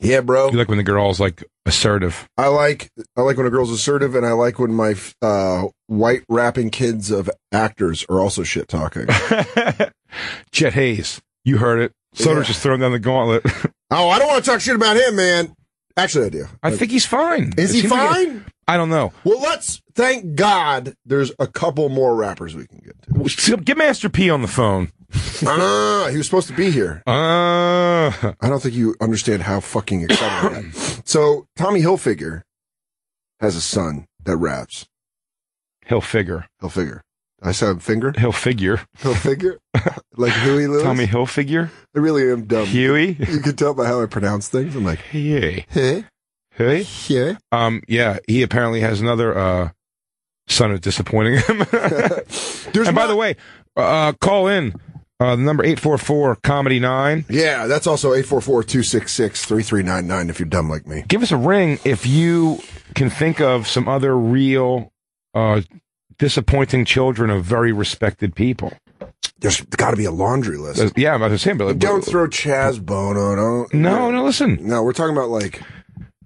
Yeah, bro. you like when the girl's like assertive. I like I like when a girl's assertive, and I like when my uh, white rapping kids of actors are also shit talking. Chet Haze, you heard it. Soder's Yeah. just throwing down the gauntlet. oh, I don't want to talk shit about him, man. Actually, I do. I think he's fine. Is he like fine? I don't know. Well, let's thank God. There's a couple more rappers we can get to. Get Master P on the phone. Ah, he was supposed to be here. Uh, I don't think you understand how fucking excited I am. So Tommy Hilfiger has a son that raps. he'll figure. Hilfiger. I said finger. He'll figure. Hilfiger. like Huey Lewis. Tommy Hill figure. I really am dumb. Huey. You can tell by how I pronounce things. I'm like, Hey. hey, Hey. yeah. Um. Yeah. He apparently has another uh son who's disappointing him. And by not- the way, uh, call in. Uh, the number eight four four comedy nine. Yeah, that's also 844-266-3399 if you're dumb like me. Give us a ring if you can think of some other real uh disappointing children of very respected people. There's got to be a laundry list. There's- yeah, I'm about to say, but Don't throw Chaz Bono. Don't. No, no. Listen, No, we're talking about like,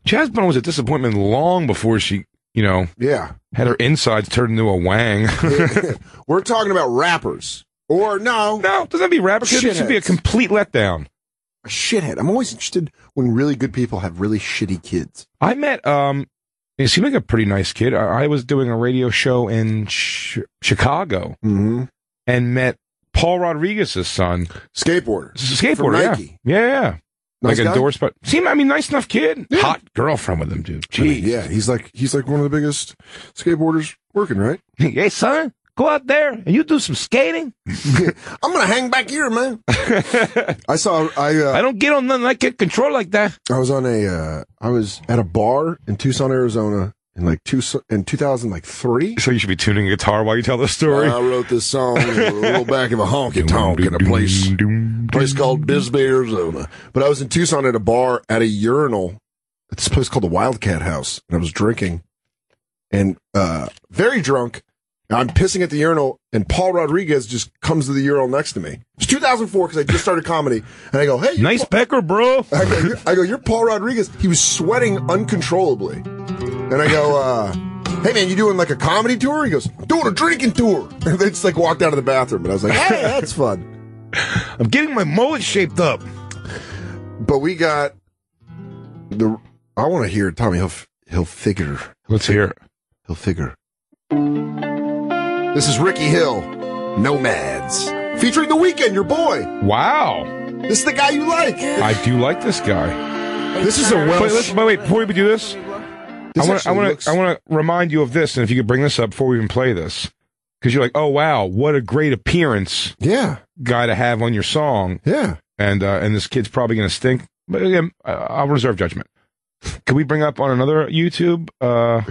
Chaz Bono was a disappointment long before she, you know, yeah. had her insides turned into a wang. we're talking about rappers. Or no, no, doesn't that be rapper? It should be a complete letdown. a shithead. I'm always interested when really good people have really shitty kids. I met um he seemed like a pretty nice kid. I, I was doing a radio show in Ch- Chicago Mm-hmm. and met Paul Rodriguez's son, Skateboarder. Skateboarder. Yeah. Nike. yeah, yeah, Nice like guy? endorsed, but seemed I mean nice enough kid, hot girlfriend with him, dude. I mean, Jeez, yeah, he's like he's like one of the biggest skateboarders working, right? hey son, go out there and you do some skating. I'm gonna hang back here, man. I saw I uh, I don't get on nothing. I get control like that. I was on a uh, I was at a bar in Tucson, Arizona, in like two in 2000 like three. So you should be tuning a guitar while you tell the story. I wrote this song in a little back of a honky tonk in a place place called Bisbee, Arizona. But I was in Tucson at a bar at a urinal. at this place called the Wildcat House, and I was drinking and uh, very drunk. I'm pissing at the urinal, and Paul Rodriguez just comes to the urinal next to me. It's 2004 because I just started comedy, and I go, "Hey, Nice Paul-" pecker, bro. I go, "You're-" I go, "You're Paul Rodriguez." He was sweating uncontrollably, and I go, uh, "Hey, man, you doing like a comedy tour?" He goes, "I'm doing a drinking tour." And they just like walked out of the bathroom, and I was like, "Hey, that's fun." I'm getting my mullet shaped up. But we got the. I want to hear Tommy He'll figure. Let's hear. He'll figure. This is Ricky Hil, Nomads, featuring The Weeknd, your boy. Wow. This is the guy you like. I do like this guy. This is a Wait, Welsh. let's, wait, wait, before we do this, This I want actually I looks- to I want to remind you of this, and if you could bring this up before we even play this, because you're like, oh wow, what a great appearance Yeah, guy to have on your song, yeah. and uh, and this kid's probably gonna stink. But again, I- I'll reserve judgment. Can we bring up on another YouTube? Uh,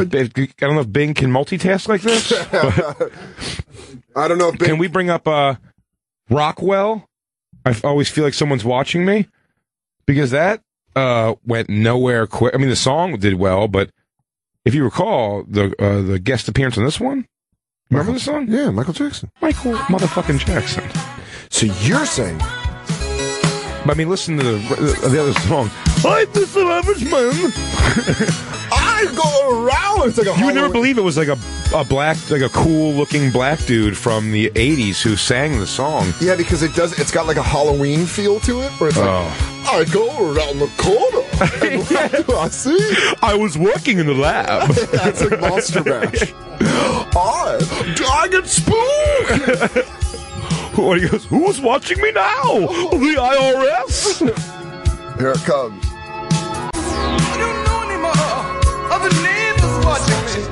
if, if, I don't know if Bing can multitask like this. I don't know if Bing, can we bring up uh, Rockwell? I always feel like someone's watching me because that uh, went nowhere quick. I mean, the song did well, but if you recall the uh, the guest appearance on this one, remember the song? Yeah, Michael Jackson. Michael motherfucking Jackson. So you're saying But I mean, listen to the the other song. I'm just an average man. I go around? It's like a You would never believe it was like a a black, like a cool looking black dude from the '80s who sang the song. Yeah, because it does. It's got like a Halloween feel to it, where it's like Oh. I go around the corner. And what do I see? I was working in the lab. That's like Monster Bash. I, I get spooked. What he goes, who's watching me now? The IRS. Here it comes. All the neighbors watching me.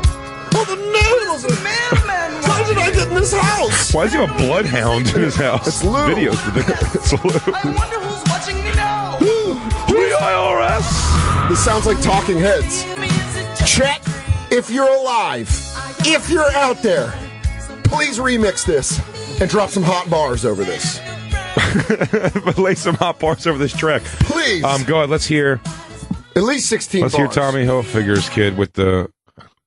All the neighbors. Mailman How did I get in this house? Why does he have a bloodhound in his house? It's Lou. Video's ridiculous. It's Lou. I wonder who's watching me now. The IRS. This sounds like Talking Heads. Chet, if you're alive, if you're out there, please remix this and drop some hot bars over this. Lay some hot bars over this track. Please. Um, go ahead. Let's hear. At least 16 Let's bars. hear Tommy Hilfiger's kid with the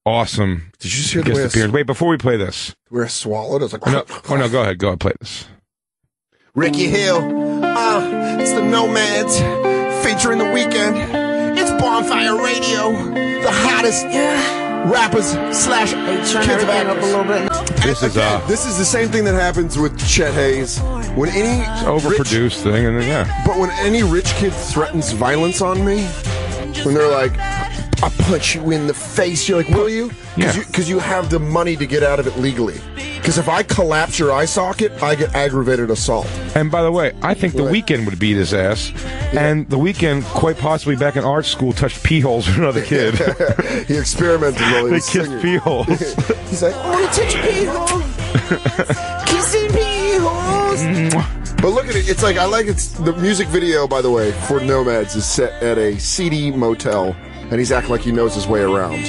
awesome. Did you just hear the guest way I, appearance. Wait, before we play this. where I swallowed? I was like, Oh no, oh, no, go ahead. Go ahead. Play this. Ricky Hil. Uh, it's the Nomads featuring the Weeknd. It's Bonfire Radio, the hottest rappers slash kids of actors. This is uh, This is the same thing that happens with Chet Haze. When any rich, overproduced thing, and then yeah. but when any rich kid threatens violence on me, when they're like, "I'll punch you in the face," you're like, "Will you?" Because Yeah. you, you have the money to get out of it legally. Because if I collapse your eye socket, I get aggravated assault. And by the way, I think the Weeknd would beat his ass, and the Weeknd, quite possibly back in art school, touched pee holes with another kid. he experimented while he they was kissed pee holes. He's like, I want to touch pee hole. Kissing pee holes. But look at it. It's like, I like it's the music video, by the way, for Nomads is set at a seedy motel, and he's acting like he knows his way around.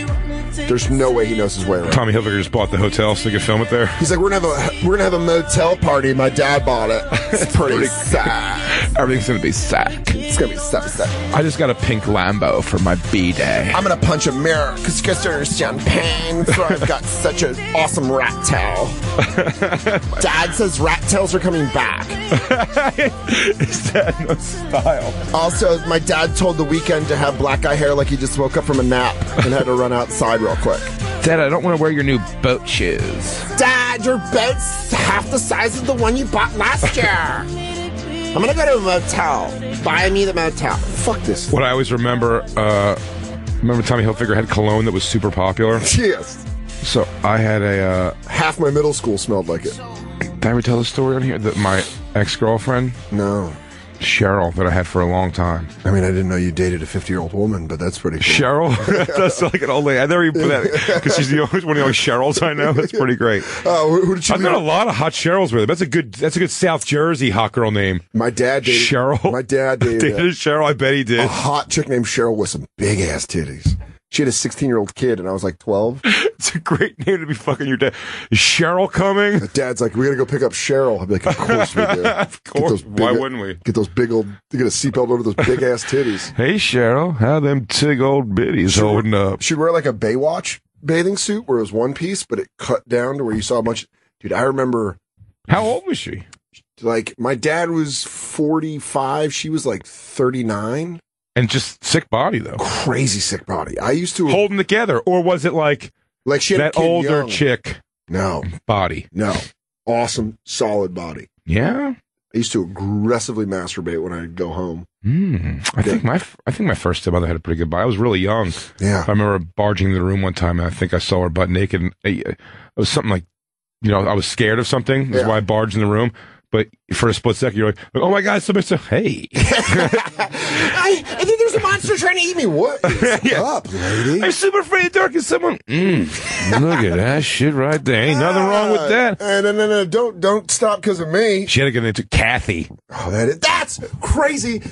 There's no way he knows his way around. Tommy Hilfiger just bought the hotel so they could film it there. He's like, we're gonna have a we're gonna have a motel party. My dad bought it. It's pretty sad. Everything's gonna be sack. It's gonna be sad, sad. I just got a pink Lambo for my B day. I'm gonna punch a mirror because you guys don't understand pain. So I've got such an awesome rat tail. Dad says rat tails are coming back. Is that no style? Also, my dad told the Weeknd to have black eye hair like he just woke up from a nap and had to run outside real quick. Dad, I don't want to wear your new boat shoes. Dad, your boat's half the size of the one you bought last year. I'm gonna go to a motel. Buy me the motel. Fuck this. What I always remember, uh, remember Tommy Hilfiger had cologne that was super popular. Yes. So I had a. Uh, Half my middle school smelled like it. did I ever tell the story on here that my ex girlfriend No. Cheryl that I had for a long time. I mean, I didn't know you dated a 50 year old woman, but that's pretty cool. Cheryl, that's like an old lady. I never even put that because she's the only one of the only Cheryls I know. That's pretty great. Oh, who, who did you I've got a lot of hot Cheryls with her. That's a good. That's a good South Jersey hot girl name. My dad dated Cheryl. My dad dated, Dated Cheryl. I bet he did. a hot chick named Cheryl with some big ass titties. She had a 16 year old kid, and I was like 12. It's a great name to be fucking your dad. Is Cheryl coming? Dad's like, "We gotta go pick up Cheryl." I'd be like, "Of course we do." of course. Why wouldn't we? Get those big old, get a seatbelt over those big ass titties. Hey Cheryl, how them tig old biddies holding up? She'd wear like a Baywatch bathing suit where it was one piece, but it cut down to where you saw a bunch. Dude, I remember How old was she? like my dad was 45, she was like 39. And just sick body though. Crazy sick body. I used to Holding together, or was it like like she had that older young. chick No, body? no, awesome, solid body. Yeah. I used to aggressively masturbate when I'd go home. Hmm. I think my I think my first stepmother had a pretty good body. I was really young. Yeah, I remember barging in the room one time, and I think I saw her butt naked. And uh, it was something like, you know, I was scared of something. That's Yeah. why I barged in the room. But for a split second, you're like, "Oh my god, somebody!" So, hey, I, I think there's a monster trying to eat me. What is Yeah. up, lady? I'm super afraid of dark. Is someone? Mm, look at that shit right there. Ain't nothing wrong with that. Uh, no, no, no, don't, don't stop because of me. She had to get into Kathy. Oh, that is, that's crazy.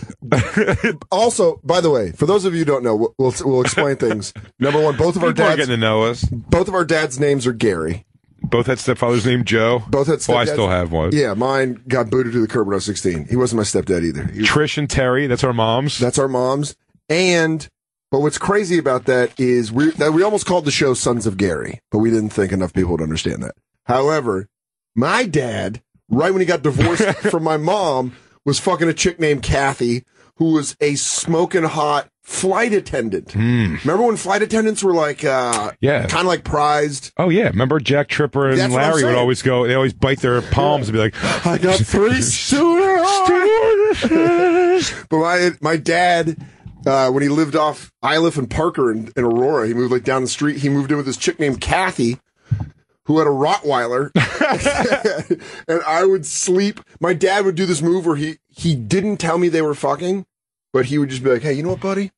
also, by the way, for those of you who don't know, we'll, we'll, we'll explain things. Number one, both of our People dads, getting to know us. both of our dads' names are Gary. Both had stepfathers named Joe. Both had Oh, I still have one. Yeah, mine got booted to the curb when I was 16. He wasn't my stepdad either. Was- Trish and Terry. That's our moms. that's our moms. And, but what's crazy about that is we, that we almost called the show Sons of Gary, but we didn't think enough people would understand that. However, my dad, right when he got divorced from my mom, was fucking a chick named Kathy, who was a smoking hot flight attendant. Remember when flight attendants were like, uh, Yeah. kind of like prized? Oh yeah, remember Jack Tripper and That's Larry would always go. They always bite their palms and be like, I got three stewardesses. but my my dad, uh, when he lived off Iliff and Parker in, in Aurora, he moved like down the street. He moved in with this chick named Kathy, who had a Rottweiler, and I would sleep. My dad would do this move where he he didn't tell me they were fucking, but he would just be like, "Hey, you know what, buddy?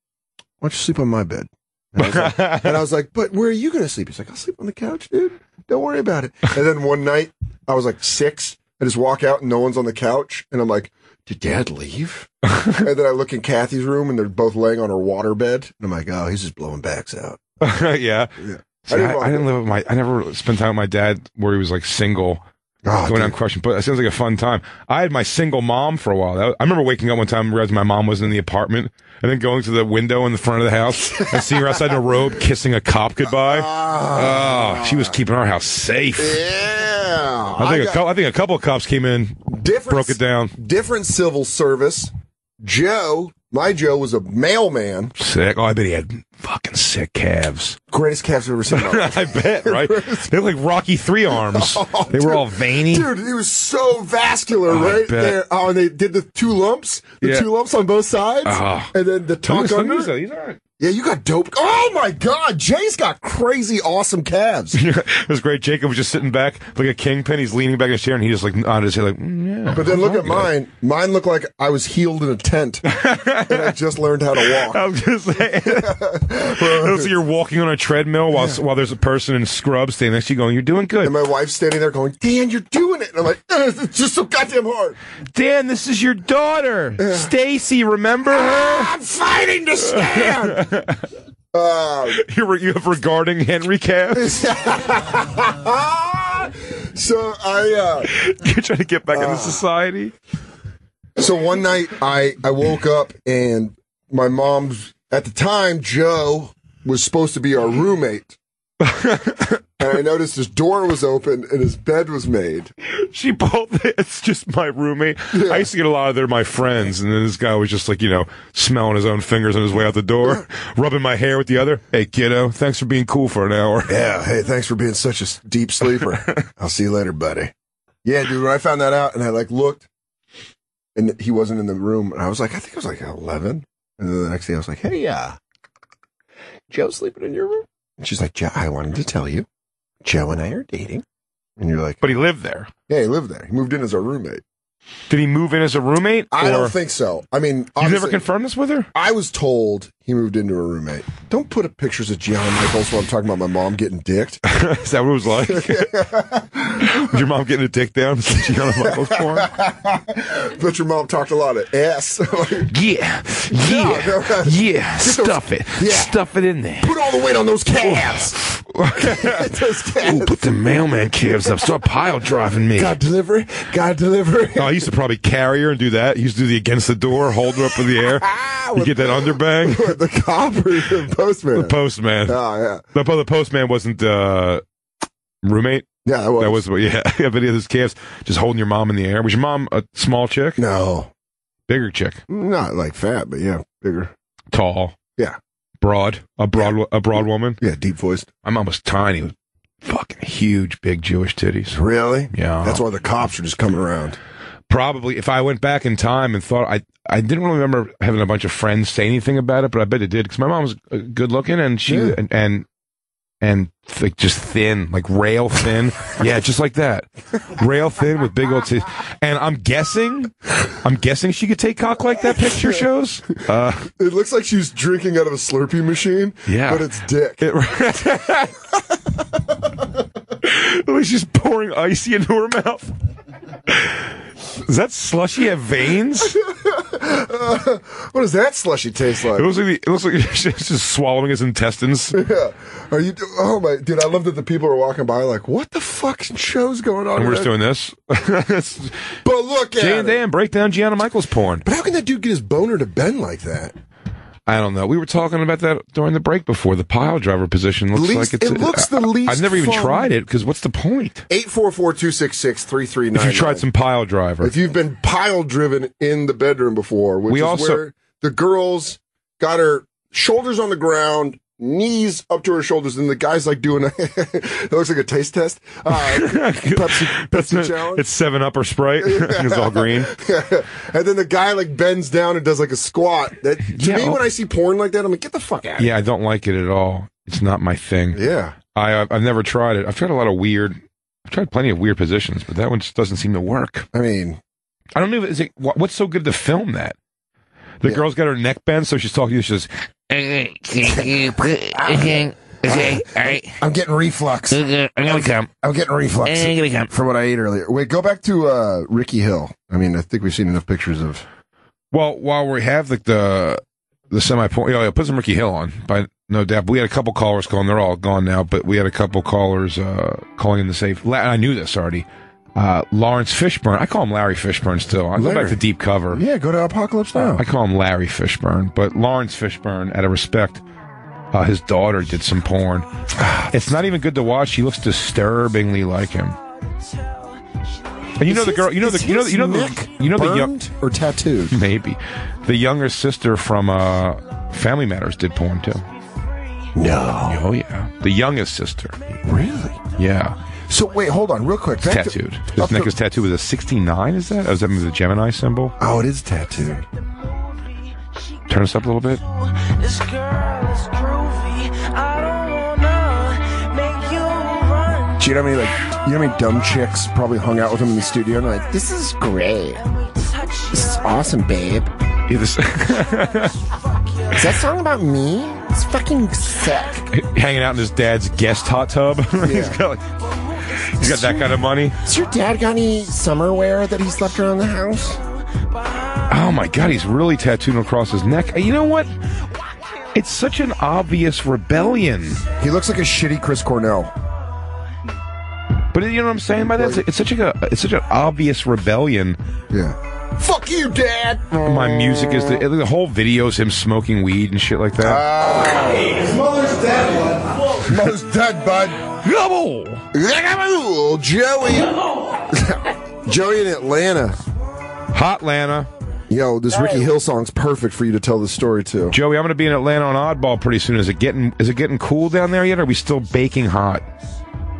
Why don't you sleep on my bed?" And I, was like, and I was like, but where are you going to sleep? He's like, I'll sleep on the couch, dude. Don't worry about it. And then one night, I was like six. I just walk out and no one's on the couch. And I'm like, did dad leave? and then I look in Kathy's room and they're both laying on her water bed. And I'm like, oh, he's just blowing backs out. yeah. Yeah. See, I, I didn't live with my. I never spent time with my dad where he was like single. Oh, going on crushing, but it sounds like a fun time. I had my single mom for a while. I remember waking up one time and realizing my mom wasn't in the apartment, and then going to the window in the front of the house and seeing her outside in a robe kissing a cop goodbye. Ah. Oh, she was keeping our house safe. Yeah. I think a got- couple. I think a couple of cops came in, broke it down. different civil service. Joe, my Joe was a mailman. Sick. Oh, I bet he had fucking sick calves. Greatest calves I've ever seen. in my life. I bet, right? They look like Rocky Three Arms. they were all veiny. Dude, he was so vascular Oh, right there. Oh, and they did the two lumps, the Yeah. two lumps on both sides, Oh. and then the tuck under. these. These aren't- Yeah, you got dope. Oh my God, Jay's got crazy awesome calves. it was great. Jacob was just sitting back like a kingpin. He's leaning back in his chair, and he just like nodded his head, like, mm, yeah. But then look at mine. Mine looked like I was healed in a tent, and I just learned how to walk. I was gonna say, it you're walking on a treadmill while while there's a person in scrubs standing next to you, going, "You're doing good." And my wife's standing there going, Dan, you're doing it. And I'm like, it's just so goddamn hard. Dan, this is your daughter, Stacy. Remember her? I'm fighting to stand. uh, you have regarding Henry calves. so I, uh, you're trying to get back into society. So one night I, I woke up and my mom's, at the time, Joe was supposed to be our roommate. and I noticed his door was open and his bed was made. She pulled. It's just my roommate. I used to get a lot of they're my friends, and then this guy was just like you know smelling his own fingers on his way out the door, rubbing my hair with the other. Hey kiddo, thanks for being cool for an hour. Yeah, hey, thanks for being such a deep sleeper. I'll see you later, buddy. Yeah, dude, when I found that out and I like looked and he wasn't in the room, and I was like, I think it was like 11. And then the next day I was like, hey, uh, Joe's sleeping in your room? And she's like, Joe, I wanted to tell you, Joe and I are dating. And you're like, But he lived there. yeah, he lived there. He moved in as our roommate. Did he move in as a roommate? I or- don't think so. I mean, You never confirmed this with her? I was told he moved into a roommate. Don't put up pictures of Gianna Michaels while I'm talking about my mom getting dicked. Is that what it was like? was your mom getting a dick down? Gianna Michaels porn? but your mom talked a lot of ass. Yeah, yeah, yeah. Stuff it. Yeah. Stuff it in there. Put all the weight on those calves. those calves. Ooh, put the mailman calves up. Start pile driving me. God delivery. God delivery. Oh, I used to probably carry her and do that. He used to do the against the door, hold her up in the air. You get that underbang. The cop or the postman? The postman. Oh, yeah. The, but the postman wasn't uh, roommate. Yeah, that was. That was yeah. Yeah, but he had his calves just holding your mom in the air. Was your mom a small chick? No. Bigger chick. Not like fat, but yeah, bigger. Tall. Yeah. Broad. A broad. A broad woman. Yeah, deep voiced. My mom was tiny. With fucking huge, big Jewish titties. Really? Yeah. That's why the cops are just coming around. Probably, if I went back in time and thought I, I didn't really remember having a bunch of friends say anything about it, but I bet it did because my mom was good looking and she Yeah. and, and and like just thin, like rail thin. yeah, just like that, rail thin with big old titties. And I'm guessing, I'm guessing she could take cock like that. Picture shows. Uh, It looks like she's drinking out of a Slurpee machine. Yeah. But it's dick. it, was just pouring icy into her mouth. Does that slushy have veins? Uh, what does that slushy taste like? It looks like the, it looks like she's just swallowing his intestines. Yeah. Are you? Oh my, dude! I love that the people are walking by like, what the fuck show's going on? And we're here?" just doing this. But look at Jay it. and Dan break down Gianna Michaels porn. But how can that dude get his boner to bend like that? I don't know. We were talking about that during the break before. The pile driver position looks Least- like it's. it looks the I- least I've never even fun. tried it because what's the point? 844-266-3399. If you tried some pile driver, If you've been pile driven in the bedroom before, which We is also- where the girl's got her shoulders on the ground, knees up to her shoulders, and the guy's like doing a, it looks like a taste test. Uh, Pepsi, Pepsi not, challenge. it's Seven Up or Sprite. it's all green. and then the guy like bends down and does like a squat. That to Yeah, me, oh. when I see porn like that, I'm like, get the fuck out. Yeah, I don't like it at all. It's not my thing. Yeah. I I've never tried it. I've tried a lot of weird. I've tried plenty of weird positions, but that one just doesn't seem to work. I mean, I don't know. Is it what's so good to film that? The girl's got her neck bent, so she's talking to you. She says, I'm getting reflux. I'm gonna come. I'm getting reflux I'm gonna come. for what I ate earlier. Wait, go back to uh, Ricky Hil. I mean, I think we've seen enough pictures of. Well, while we have the the, the semi point, yeah, put some Ricky Hil on, by no doubt. But we had a couple callers calling. They're all gone now, but we had a couple callers uh, calling in the safe. I knew this already. Uh, Laurence Fishburne. I call him Larry Fishburne still. I go back Larry. to Deep Cover. Yeah, go to Apocalypse Now. I call him Larry Fishburne, but Laurence Fishburne, out of respect, uh, his daughter did some porn. It's not even good to watch. She looks disturbingly like him. And you know the girl. You know the. You know. the- You know the. You know the young or tattooed. maybe the younger sister from uh, Family Matters did porn too. No. Oh yeah, the youngest sister. Really? Yeah, So wait, hold on, real quick. Back tattooed. up His neck to- is tattooed with a sixty-nine. Is that? Oh, is that maybe the Gemini symbol? Oh, it is tattooed. Turn us up a little bit. This girl is groovy. I don't wanna make you run. Do you know how many like you know how many dumb chicks probably hung out with him in the studio and they're like, this is great. This is awesome, babe. Yeah, this- Is that song about me? It's fucking sick. hanging out in his dad's guest hot tub. he's got like, he's got that kind of money. Has your dad got any summer wear that he's left around the house? Oh my god, he's really tattooed across his neck. You know what? It's such an obvious rebellion. He looks like a shitty Chris Cornell. But you know what I'm saying by that? It's, it's such a it's such an obvious rebellion. Yeah. Fuck you, Dad. My music is the, the whole video is him smoking weed and shit like that. Uh, his mother's dead, bud. Mother's dead, bud. Gobble. Gobble, Joey. Joey in Atlanta. Hot Atlanta. Yo, this Ricky Hil song's perfect for you to tell the story too. Joey, I'm going to be in Atlanta on Oddball pretty soon. Is it getting is it getting cool down there yet? Or are we still baking hot?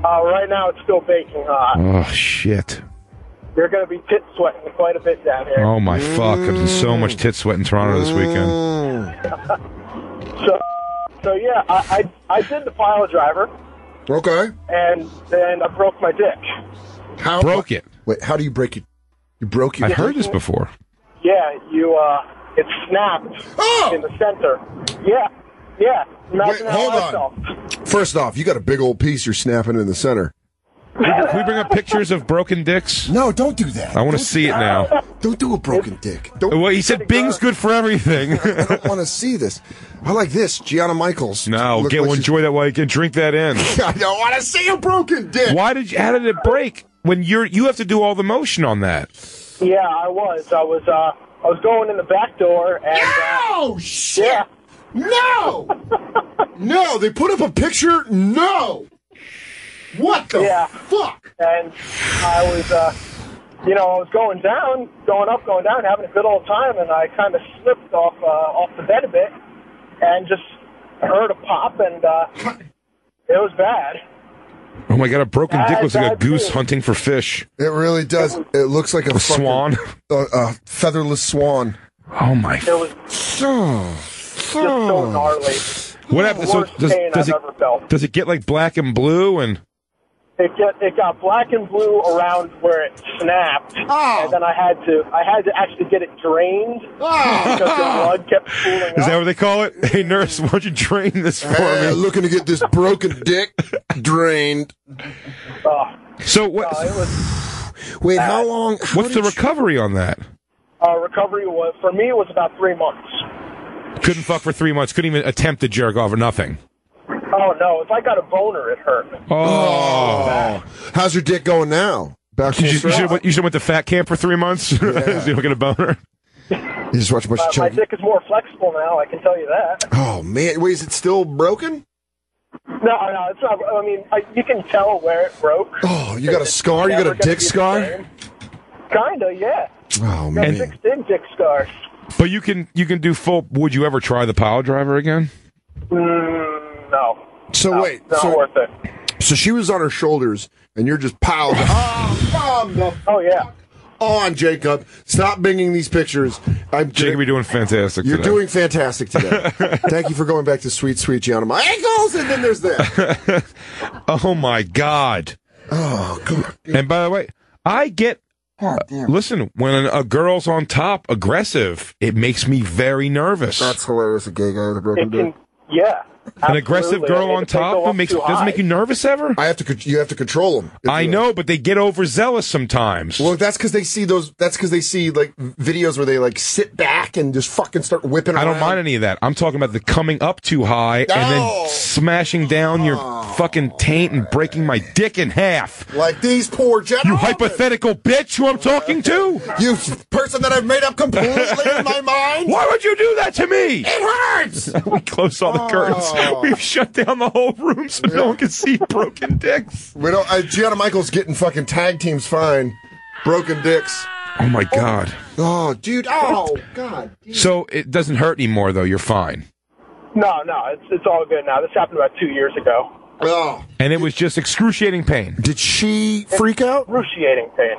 Uh, right now, it's still baking hot. Oh shit. You're going to be tit sweating quite a bit down here. Oh my fuck! I've done so much tit sweat in Toronto this weekend. So, so yeah, I, I I did the pile driver, Okay. and then I broke my dick. How Broke it. Wait, how do you break it? You broke your I've heard this before. Yeah, you uh, it snapped Oh! in the center. Yeah, yeah. Imagine Wait, hold on. felt. First off, you got a big old piece you're snapping in the center. Can we bring up pictures of broken dicks? No, don't do that. I want to see it now. Don't do a broken dick. Don't, Well, he said Bing's good for everything. I don't want to see this. I like this, Gianna Michaels. no, Look get like well, she's- enjoy that while you can drink that in. I don't want to see a broken dick. Why did you? How did it break? When you're you have to do all the motion on that. Yeah, I was. I was. Uh, I was going in the back door, and uh, Oh shit! yeah, No, no. They put up a picture. No. What the Yeah. fuck? and I was, uh, you know, I was going down, going up, going down, having a good old time, and I kind of slipped off uh, off the bed a bit, and just heard a pop, and uh, it was bad. Oh my god, a broken dick looks like a goose too. hunting for fish. It really does. It looks like a, A fucking- swan. a, a featherless swan. Oh my! It was just so gnarly. What happened? So Worst does, pain does I've it ever felt. does it get like black and blue and? It get it got black and blue around where it snapped, Oh. and then I had to I had to actually get it drained because the blood kept pooling Is that what they call it? Hey nurse, why don't you drain this for Uh, me? looking to get this broken dick drained. Uh, So what? uh, it was Wait, how long? how What's the did you- recovery on that? uh, recovery was for me it was about three months. Couldn't fuck for three months. Couldn't even attempt to jerk off or nothing. Oh no! If I got a boner, it hurt. Oh, How's your dick going now? Back to you, the should, you should have you should have went to fat camp for three months. so you don't get a boner. You just watch a bunch Uh, of my chunky. dick is more flexible now. I can tell you that. Oh man, wait, is it still broken? No, no, it's not. I mean, I, you can tell where it broke. Oh, you got a scar? You got a dick scar? Kinda, yeah. Oh Got man. six big dick scars. But you can you can do full. Would you ever try the pile driver again? Mm, no, So wait, not so worth it. so she was on her shoulders, and you're just piled. oh, come the Oh yeah. on, Jacob. Stop binging these pictures. I'm Jacob, you're doing fantastic. You're today. doing fantastic today. Thank you for going back to sweet, sweet Gianna. My ankles, and then there's that. Oh my god! Oh, God. And by the way, I get God damn. Uh, listen, when a girl's on top, aggressive, it makes me very nervous. That's hilarious. A gay guy with a broken can, dick. yeah. An aggressive girl on if they go top up makes too doesn't make you nervous ever. I have to. You have to control them. I know, but they get overzealous sometimes. Well, that's because they see those. That's because they see like videos where they like sit back and just fucking start whipping. I don't mind any of that. I'm talking about the coming up too high and Oh. then smashing down your oh. fucking taint and breaking my dick in half. Like these poor You hypothetical bitch who I'm talking to? You person that I've made up completely in my mind. Why would you do that to me? It hurts. we close all the Oh. curtains. We've shut down the whole room so no one can see broken dicks. We don't. Uh, Gianna Michaels getting fucking tag teams fine. Broken dicks. Oh my god. Oh, dude. Oh, God. So it doesn't hurt anymore though. You're fine. No, no, it's it's all good now. This happened about two years ago. Oh. And it was just excruciating pain. Did she freak out? Excruciating pain.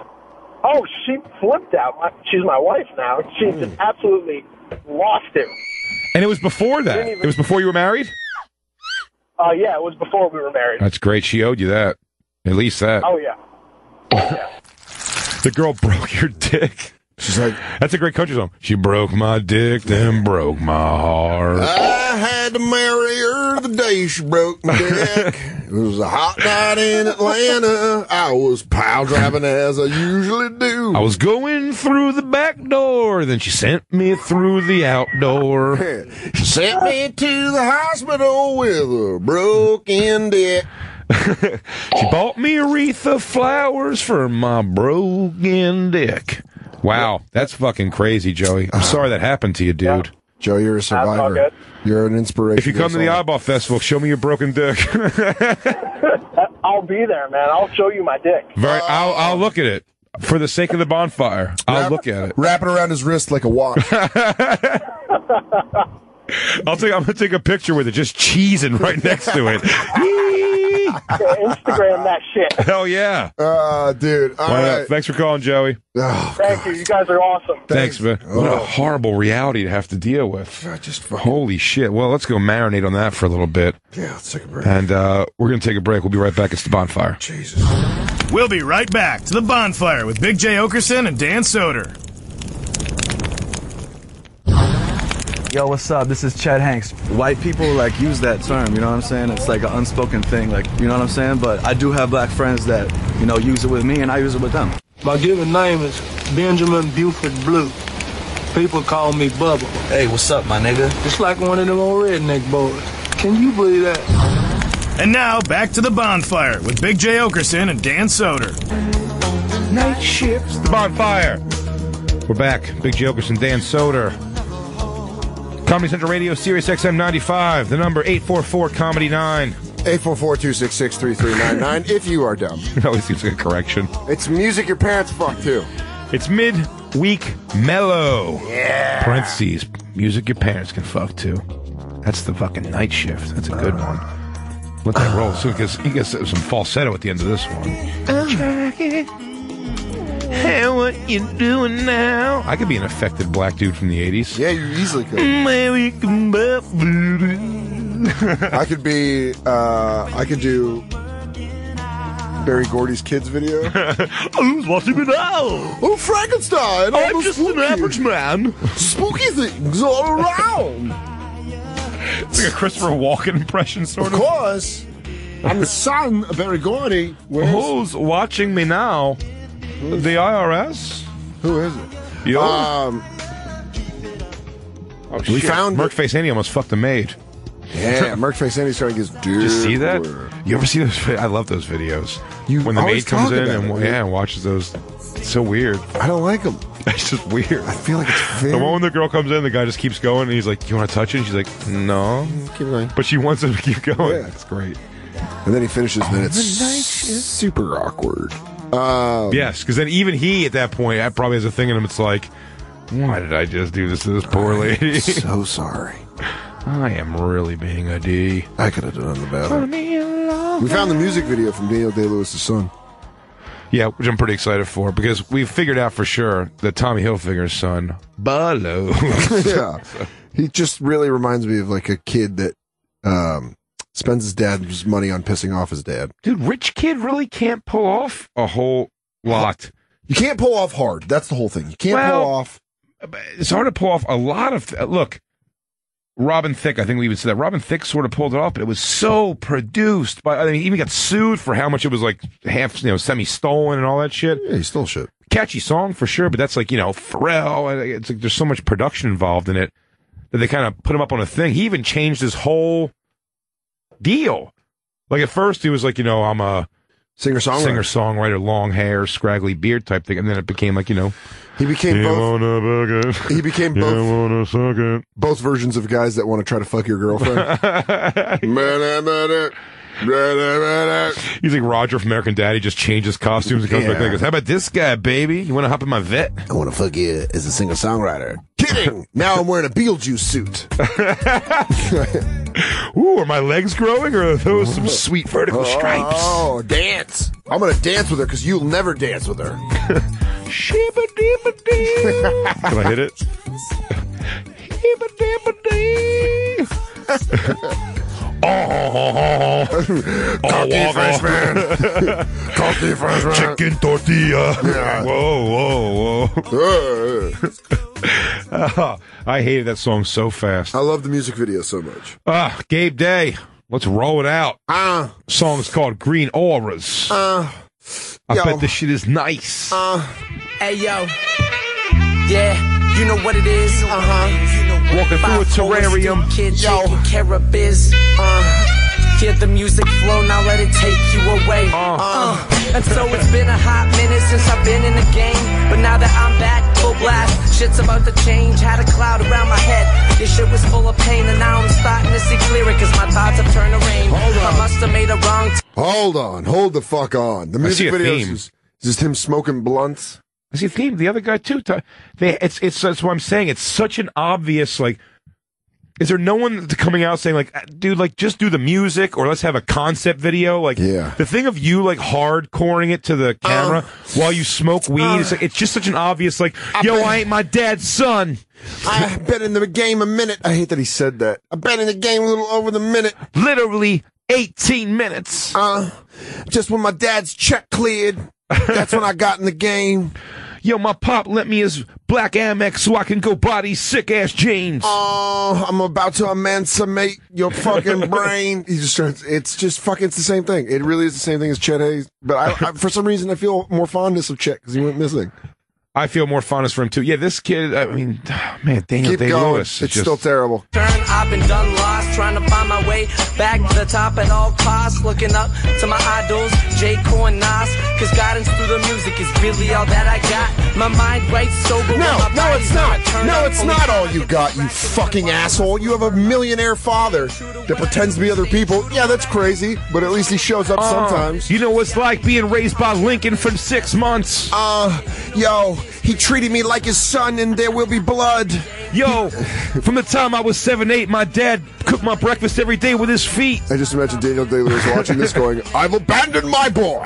Oh, she flipped out. She's my wife now. She Hmm. just absolutely lost it. And it was before that. It was before you were married? Uh, yeah, it was before we were married. That's great. She owed you that. At least that. Oh yeah. The girl broke your dick. She's like, That's a great country song. She broke my dick, then broke my heart. I had to marry her the day she broke my dick. it was a hot night in Atlanta. I was pile driving as I usually do. I was going through the back door, then she sent me through the outdoor. She sent me to the hospital with a broken dick. She bought me a wreath of flowers for my broken dick. Wow, that's fucking crazy, Joey. I'm uh-huh. sorry that happened to you, dude. Joe, you're a survivor. You're an inspiration. If you come to the us all. Oddball Festival, show me your broken dick. I'll be there, man. I'll show you my dick. Very, I'll, I'll look at it for the sake of the bonfire. I'll Wrap- look at it. Wrap it around his wrist like a watch. I'll take. I'm gonna take a picture with it, just cheesing right next to it. Yeah, Instagram that shit. Hell yeah! uh, dude. All Why not? Thanks for calling, Joey. Oh, Thank you. You guys are awesome. Thanks, man. What a horrible reality to have to deal with. just fucking. Holy shit! Well, let's go marinate on that for a little bit, Yeah, let's take a break. and uh, we're gonna take a break. We'll be right back. It's the bonfire. Jesus. We'll be right back to the bonfire with Big Jay Oakerson and Dan Soder. Yo, what's up? This is Chet Hanks. White people like use that term, you know what I'm saying? It's like an unspoken thing, like you know what I'm saying? But I do have black friends that, you know, use it with me and I use it with them. My given name is Benjamin Buford Blue. People call me Bubba. Hey, what's up, my nigga? It's like one of them old redneck boys. Can you believe that? And now back to the bonfire with Big Jay Oakerson and Dan Soder. Night shifts. The bonfire. We're back. Big Jay Oakerson, Dan Soder. Comedy Central Radio, Sirius XM 95. The number 844 Comedy 9. 844-266-3399 if you are dumb. It always seems like a correction. It's music your parents fuck too. It's mid-week mellow. Yeah. Parentheses. Music your parents can fuck too. That's the fucking night shift. That's a good one. Let that roll. So he gets, he gets some falsetto at the end of this one. Hey, what you doing now? I could be an affected black dude from the 80s. Yeah, you easily could. I I could be uh I could do Berry Gordy's kids video. Who's watching me now? Oh Frankenstein! all I'm the just an spooky- average man. Spooky things all around. It's like a Christopher Walken impression, sort of of. course. I'm the son of Berry Gordy. Where's Who's watching me now? The IRS? who is it? You? Um oh, we shit. found Merc Face Andy almost fucked a maid. Yeah, Merc Face Andy's trying to get his dude. You see that? You ever see those? I love those videos. You when the maid comes in and it, yeah, and watches those. It's so weird. I don't like them. It's just weird. I feel like it's The very moment the girl comes in, the guy just keeps going, and he's like, "You want to touch it?" And she's like, "No," keep going. but she wants him to keep going. Yeah. That's great. And then he finishes and it's super awkward. Um, Yes, because then even he at that point that probably has a thing in him. It's like, why did I just do this to this poor lady? so sorry. I am really being a D. I could have done the better. We found the music video from Daniel Day Lewis's son. Yeah, which I'm pretty excited for because we've figured out for sure that Tommy Hilfiger's son, Ballo. yeah. He just really reminds me of like a kid that um, spends his dad's money on pissing off his dad. Dude, rich kid really can't pull off a whole lot. You can't pull off hard. That's the whole thing. You can't Well, pull off. It's hard to pull off a lot of. th- look, Robin Thicke. I think we even said that. Robin Thicke sort of pulled it off, but it was so produced. By I mean, he even got sued for how much it was like half, you know, semi stolen and all that shit. Yeah, he stole shit. Catchy song for sure, but that's like you know Pharrell. It's like there's so much production involved in it that they kind of put him up on a thing. He even changed his whole deal. Like at first, he was like, you know, I'm a singer songwriter, singer songwriter, long hair, scraggly beard type thing, and then it became like you know, He became you both. wanna bug it? He became You both. wanna suck it? Both versions of guys that want to try to fuck your girlfriend. He's like Roger from American Dad. He just changes costumes and comes back Yeah. and goes, "How about this guy, baby? You want to hop in my vet?" I want to fuck you as a singer songwriter. Kidding. now I'm wearing a Beetlejuice suit. Ooh, are my legs growing, or are those some sweet vertical oh, stripes? Oh, dance. I'm going to dance with her because you'll never dance with her. Shibba dibba dee. Can I hit it? Dibba dee. Oh, Cocky freshman. Cocky freshman. Chicken tortilla. Yeah. Whoa, whoa, whoa. I hated that song so fast. I love the music video so much. Ah, Gabe Day. Let's roll it out. Ah. Song's called Green Auras. Uh, I yo. bet this shit is nice. Uh, Hey yo, yeah, you know what it is. Uh huh. Walking through a terrarium. Kid yo, taking care of biz. Uh, hear the music flow, now let it take you away. Uh, and so it's been a hot minute since I've been in the game, but now that I'm back, full blast, shit's about to change. Had a cloud around my head, this shit was full of pain, and now I'm starting to see clearer, cause my thoughts have turned to rain. I must have made a wrong. T- Hold on. Hold the fuck on. The music a video is, is just him smoking blunts. I see a theme. The other guy too. They, it's it's that's what I'm saying. It's such an obvious like. Is there no one coming out saying like, "Uh, dude, like just do the music or let's have a concept video? Like, Yeah. the thing of you like hardcoring it to the camera while you smoke weed. it's, like, it's just such an obvious like, yo, I ain't my dad's son. I've been in the game a minute. I hate that he said that. I've been in the game a little over the minute. Literally 18 minutes. Uh, just when my dad's check cleared, that's when I got in the game. Yo, my pop lent me his black Amex so I can go buy these sick ass jeans. Oh, I'm about to emancipate your fucking brain. He just starts, it's just fucking, it's the same thing. It really is the same thing as Chet Haze. But I, I, for some reason, I feel more fondness of Chet because he went missing. I feel more fondness for him too. Yeah, this kid. I mean, man, Daniel Keep Day going. Lewis. It's still terrible. turn. I've been done lost, trying to find my way back to the top at all costs. Looking up to my idols, J. Cole and Nas. Cause guidance through the music is really all that I got. My mind right sober. No, my no, it's not. gonna No, it's not all you got, you fucking asshole. You have a millionaire father that pretends to be other people. Yeah, that's crazy, but at least he shows up Uh, sometimes. You know what's like being raised by Lincoln for six months. Uh, yo, he treated me like his son, and there will be blood. Yo, from the time I was seven, eight, my dad cooked my breakfast every day with his feet. I just imagine Daniel Day Lewis watching this going, I've abandoned my boy.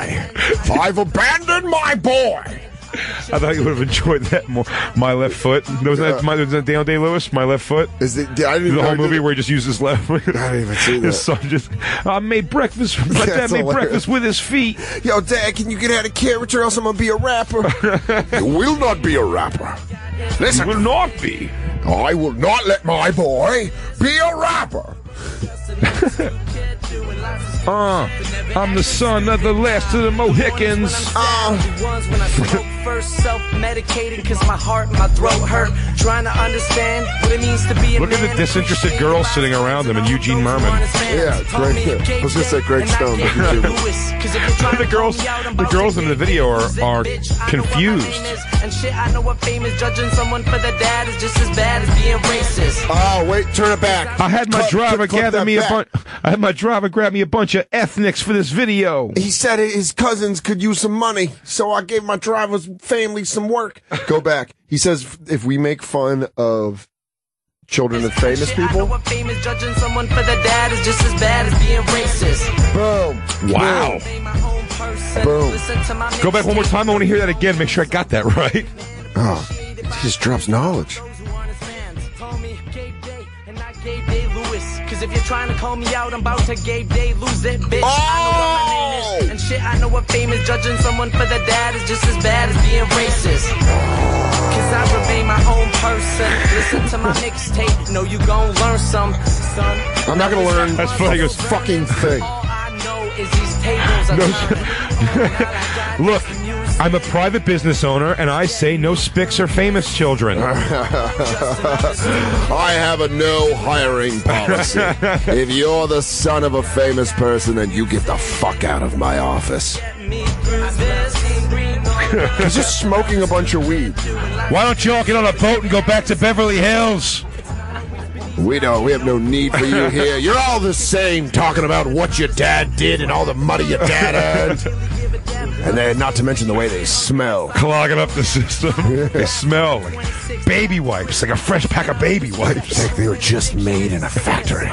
I've abandoned my boy. I thought you would have enjoyed that more. My left foot. Was that, my, was that Daniel Day Lewis? My left foot. Is it, I didn't The even whole movie where he just used his left. I didn't even see that. His son just. I made breakfast. My Yeah, dad made hilarious. breakfast with his feet. Yo, Dad, can you get out of character or else I'm gonna be a rapper? you will not be a rapper. Listen. will not be. I will not let my boy be a rapper. Uh, I'm the son of the last of the Mohicans. ones when I spoke first, self-medicated cause my heart, my throat hurt. Trying to understand what it means to be a Look at the disinterested girls sitting around them and Eugene Mirman. Yeah, Greg. I was gonna say Greg Stone, but you the girls, the girls in the video are, are confused. And shit, I know what fame is. Judging someone for their dad is just as bad as being racist. Oh, wait, turn it back. I had my Clip- driver clip- clip gather me back. a bunch. I had my driver grab me a bunch of ethnics for this video. He said his cousins could use some money, so I gave my driver's family some work. Go back. He says if we make fun of children of famous Shit, I know people, what fame is. Judging someone for their dad is just as bad as being racist. boom. Wow. Boom. Go back one more time. I want to hear that again. Make sure I got that right. Oh, he just drops knowledge. If you're trying to call me out, I'm about to Gabe Day lose it, bitch. I know what my oh! name is. And shit, I know what fame is. Judging someone for the dad is just as bad as being racist. Cause I remain my own person. Listen to my mixtape. Know you gon' learn some, son. I'm not gonna learn. That's funny. Goes, fucking thing. I know is these tables look, I'm a private business owner, and I say no spics or famous children. I have a no hiring policy. if you're the son of a famous person, then you get the fuck out of my office. He's just smoking a bunch of weed. Why don't you all get on a boat and go back to Beverly Hills? We don't. We have no need for you here. You're all the same, talking about what your dad did and all the money your dad earned. And then, not to mention the way they smell. Clogging up the system. they smell like baby wipes, like a fresh pack of baby wipes. Like they were just made in a factory.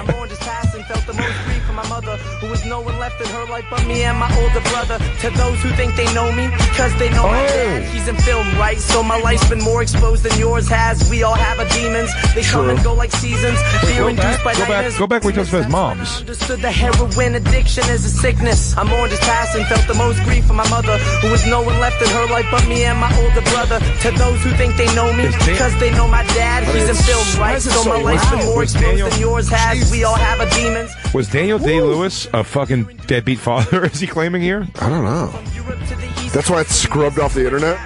Who is no one left in her life but me and my older brother. To those who think they know me, cause they know my oh. dad. He's in film, right? So my life's been more exposed than yours has. We all have our demons. They come True. and go like seasons. Fear Go induced back, by go back, go back where he talks about moms. Understood the heroin addiction is a sickness. I mourned his past and felt the most grief for my mother, who was no one left in her life but me and my older brother. To those who think they know me, cause they know my dad. He's in film, right? So so my life's been more exposed than yours has. We all have our demons. Was Daniel Day Lewis a fucking deadbeat father? Is he claiming here? I don't know. That's why it's scrubbed off the internet.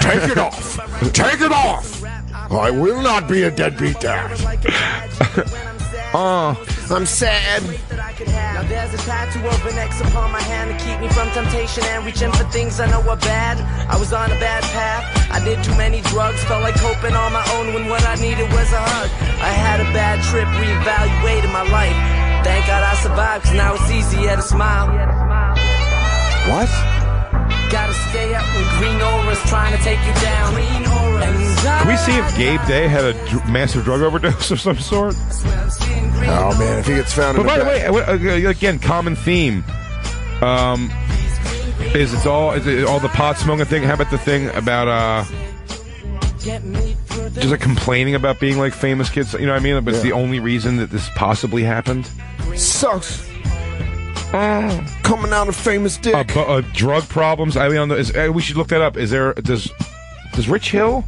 Take it off. Take it off. I will not be a deadbeat dad. Oh, I'm sad. Now there's a tattoo of an X upon my hand to keep me from temptation and reaching for things I know are bad. I was on a bad path. I did too many drugs, felt like coping on my own when what I needed was a hug. I had a bad trip, reevaluated my life. Thank God I survived, cause now it's easier to smile. What? Gotta stay up when green aura's trying to take you down. Green. Can we see if Gabe Day had a dr- massive drug overdose of some sort? Oh man, if he gets found But in by a the way, bag- uh, again, common theme. Um, is it's all is it all the pot smoking thing? How about the thing about uh, just like complaining about being like famous kids? You know what I mean? But it's the only reason that this possibly happened. Sucks. Uh, coming out of famous dick. Uh, bu- uh, drug problems. I mean, is, uh, we should look that up. Is there does does Rich Hil,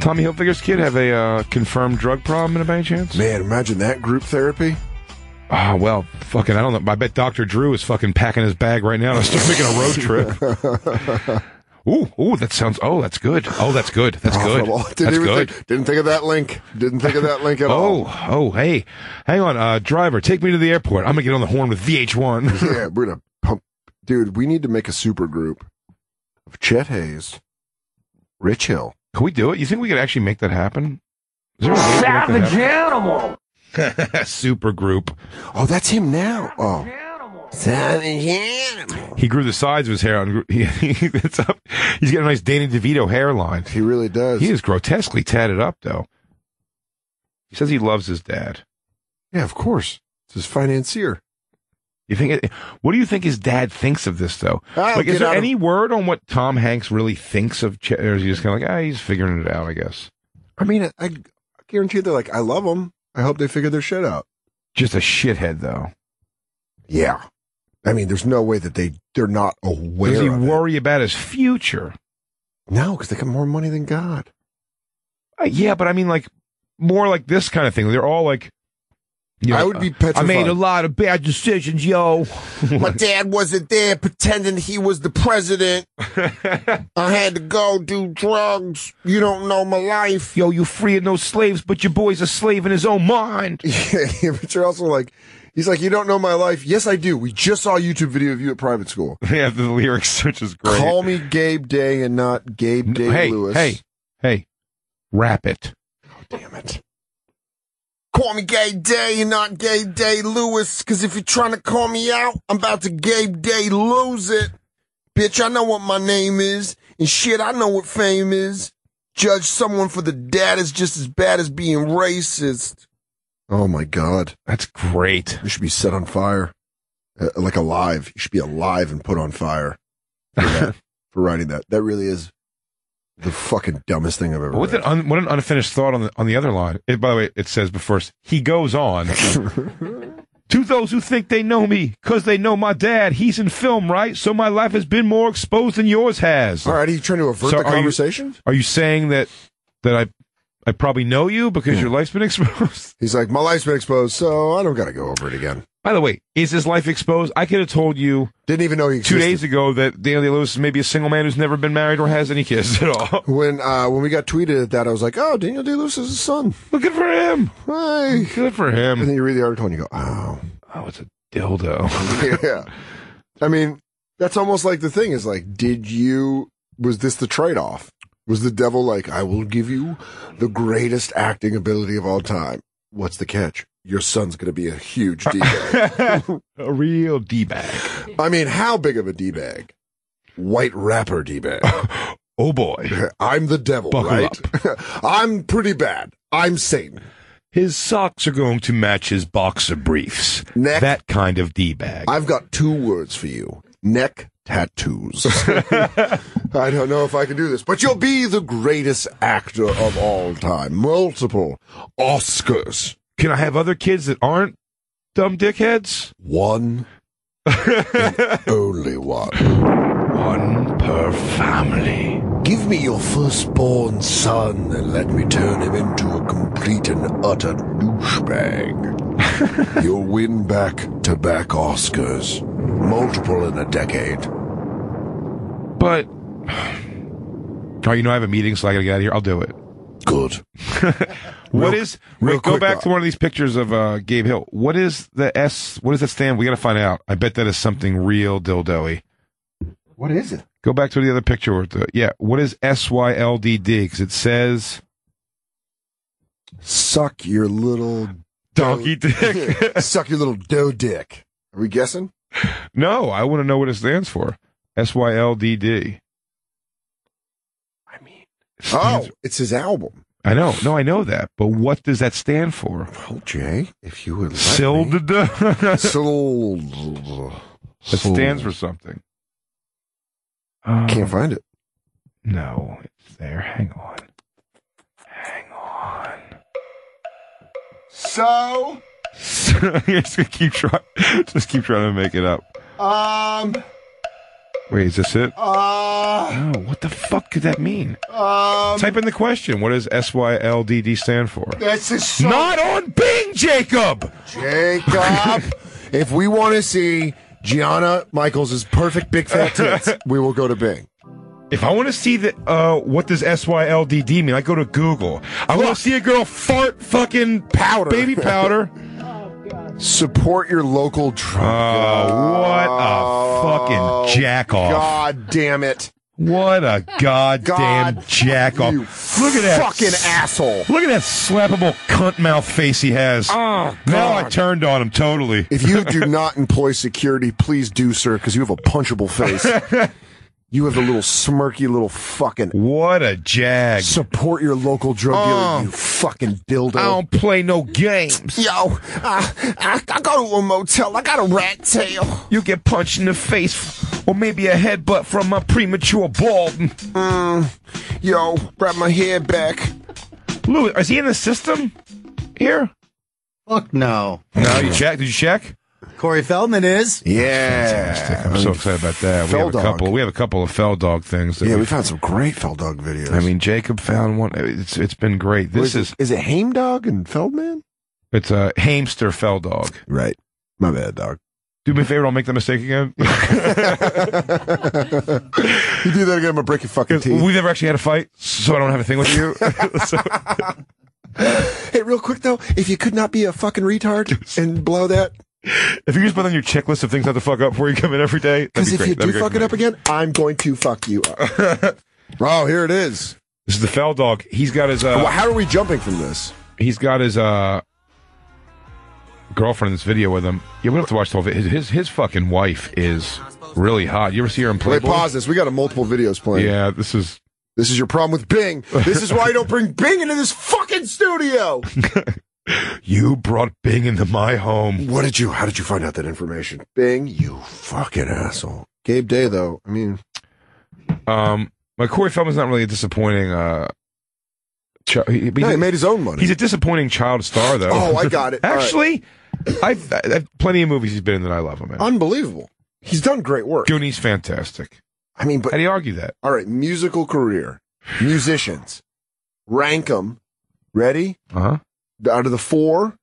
Tommy Hilfiger's kid, have a uh, confirmed drug problem in by any chance? Man, imagine that group therapy. Oh well, fucking, I don't know. I bet Dr. Drew is fucking packing his bag right now to start making a road trip. Ooh, ooh, that sounds. Oh, that's good. Oh, that's good. That's good. Profitable. Didn't That's good. Think, didn't think of that link. Didn't think of that link at all. Oh, oh, hey, hang on, uh, driver, take me to the airport. I'm gonna get on the horn with VH1. yeah, we're gonna pump, dude. We need to make a super group of Chet Haze, Rich Hil. Can we do it? You think we could actually make that happen? Is there a way to make that Savage happen? super group. Oh, that's him now. Oh, He grew the sides of his hair. On, he, he, it's up. He's got a nice Danny DeVito hairline. He really does. He is grotesquely tatted up, though. He says he loves his dad. Yeah, of course. It's his financier. You think? It, what do you think his dad thinks of this, though? I'll like, is there out of- any word on what Tom Hanks really thinks of? Ch- or is he just kind of like, ah, he's figuring it out? I guess. I mean, I, I guarantee they're like, I love them. I hope they figure their shit out. Just a shithead, though. Yeah. I mean, there's no way that they they're not aware. Does he of it. worry about his future? No, because they got more money than God. Uh, yeah, but I mean, like more like this kind of thing. They're all like, you know, I would be uh, I made a lot of bad decisions, yo. My dad wasn't there pretending he was the president. I had to go do drugs. You don't know my life. Yo, you freeing those slaves, but your boy's a slave in his own mind. Yeah, but you're also like, he's like, you don't know my life. Yes, I do. We just saw a YouTube video of you at private school. yeah, the lyrics, which is great. Call me Gabe Day and not Gabe Day hey, Lewis. hey, hey, rap it. Oh, damn it. Call me Gabe Day and not Gabe Day Lewis, because if you're trying to call me out, I'm about to Gabe Day lose it. Bitch, I know what my name is, and shit, I know what fame is. Judge someone for the dad is just as bad as being racist. Oh my god. That's great. You should be set on fire. Uh, like alive. You should be alive and put on fire for, that, for writing that. That really is The fucking dumbest thing I've ever. What an, un, what an unfinished thought on the on the other line. It, by the way, it says, but first he goes on. to those who think they know me, because they know my dad, he's in film, right? So my life has been more exposed than yours has. All right, are you trying to avert So the are you- conversation? Are you saying that that I I probably know you because your life's been exposed? He's like, my life's been exposed, so I don't got to go over it again. By the way, is his life exposed? I could have told you Didn't even know he two days ago that Daniel Day Lewis is maybe a single man who's never been married or has any kids at all. When uh, when we got tweeted at that, I was like, oh, Daniel Day Lewis is his son. Look good for him. Hey. Good for him. And then you read the article and you go, oh. Oh, it's a dildo. yeah. I mean, that's almost like the thing is like, did you, was this the trade off? Was the devil like, I will give you the greatest acting ability of all time? What's the catch? Your son's going to be a huge D bag. a real D bag. I mean, how big of a D bag? White rapper D bag. oh boy. I'm the devil, Buckle right? I'm pretty bad. I'm Satan. His socks are going to match his boxer briefs. Neck. That kind of D bag. I've got two words for you. Neck tattoos. I don't know if I can do this, but you'll be the greatest actor of all time. Multiple Oscars. Can I have other kids that aren't dumb dickheads? One. only one. One per family. Give me your firstborn son and let me turn him into a complete and utter douchebag. You'll win back to back Oscars. Multiple in a decade. But Oh, you know I have a meeting, so I gotta get out of here. I'll do it. Good. What Real- is? real Wait, go quick, back though. to one of these pictures of uh, Gabe Hill. What is the S? What does that stand? We gotta find out. I bet that is something real dildo-y. What is it? Go back to the other picture. With the, yeah, what is S Y L D D? Because it says Suck your little donkey dick. Suck your little dough dick. Are we guessing? no, I want to know what it stands for. S y l d d. I S Y L D D. Oh, it's his album. I know. No, I know that. But what does that stand for? Well, Jay, if you would let Sil- me. That Sil- stands for something. Um, Can't find it. No, it's there. Hang on. So, just keep trying. Just keep trying to make it up. um, Wait, is this it? uh, No. What the fuck could that mean? um, Type in the question. What does S Y L D D stand for? that's a song. Not on Bing, Jacob. Jacob. if we want to see Gianna Michaels' perfect big fat tits, we will go to Bing. If I want to see the uh, what does S Y L D D mean? I go to Google. I want to see a girl fart fucking Powder. baby powder. Support your local drug. Oh, what a fucking jack off! God damn it. What a goddamn God, jack off! you Look at that fucking asshole. Look at that slappable cunt mouth face he has. Oh, now I turned on him totally. If you do not employ security, please do, sir, because you have a punchable face. you have a little smirky little fucking. What a jag! Support your local drug dealer, you fucking dildo. I don't play no games. Yo, uh, I, I go to a motel. I got a rat tail. You get punched in the face, or maybe a headbutt from my premature bald. Mm, yo, wrap my hair back. Louis, is he in the system here? Fuck no. No, you check. Did you check? Corey Feldman is. Yeah. fantastic. I'm so excited about that. We have a dog. couple. We have a couple of Fell Dog things. That Yeah, we we found some great Fell Dog videos. I mean, Jacob found one. It's it's been great. What This it? is is it Heimdog and Feldman? it's a hamster Fell Dog. Right. My bad, dog. Do me a favor. Don't make the mistake again. You do that again, I'm gonna break your fucking teeth. We've never actually had a fight, so I don't have a thing with you. So- Hey, real quick though, if you could not be a fucking retard and blow that, if you just put on your checklist of things not to fuck up before you come in every day, because if you do fuck it up again, I'm going to fuck you up. oh, here it is. this is the Fell Dog. He's got his. Uh, Well, How are we jumping from this? he's got his uh girlfriend in this video with him. You would have to watch the whole video. His, his his fucking wife is really hot. You ever see her in Wait, Playboy? pause this. We got a multiple videos playing. Yeah, this is This is your problem with Bing. This is why you don't bring Bing into this fucking studio. you brought Bing into my home. What did you? How did you find out that information? Bing, you fucking asshole. Gabe Day, though. I mean, Um, But Corey Feldman's not really a disappointing. Uh, chi- he, No, he made his own money. He's a disappointing child star, though. Oh, I got it. All right. Actually, I've, I've plenty of movies he's been in that I love him in. Unbelievable. He's done great work. Goonies, fantastic. I mean, but how do you argue that? All right, musical career, musicians, rank them. Ready? Uh huh. Out of the four,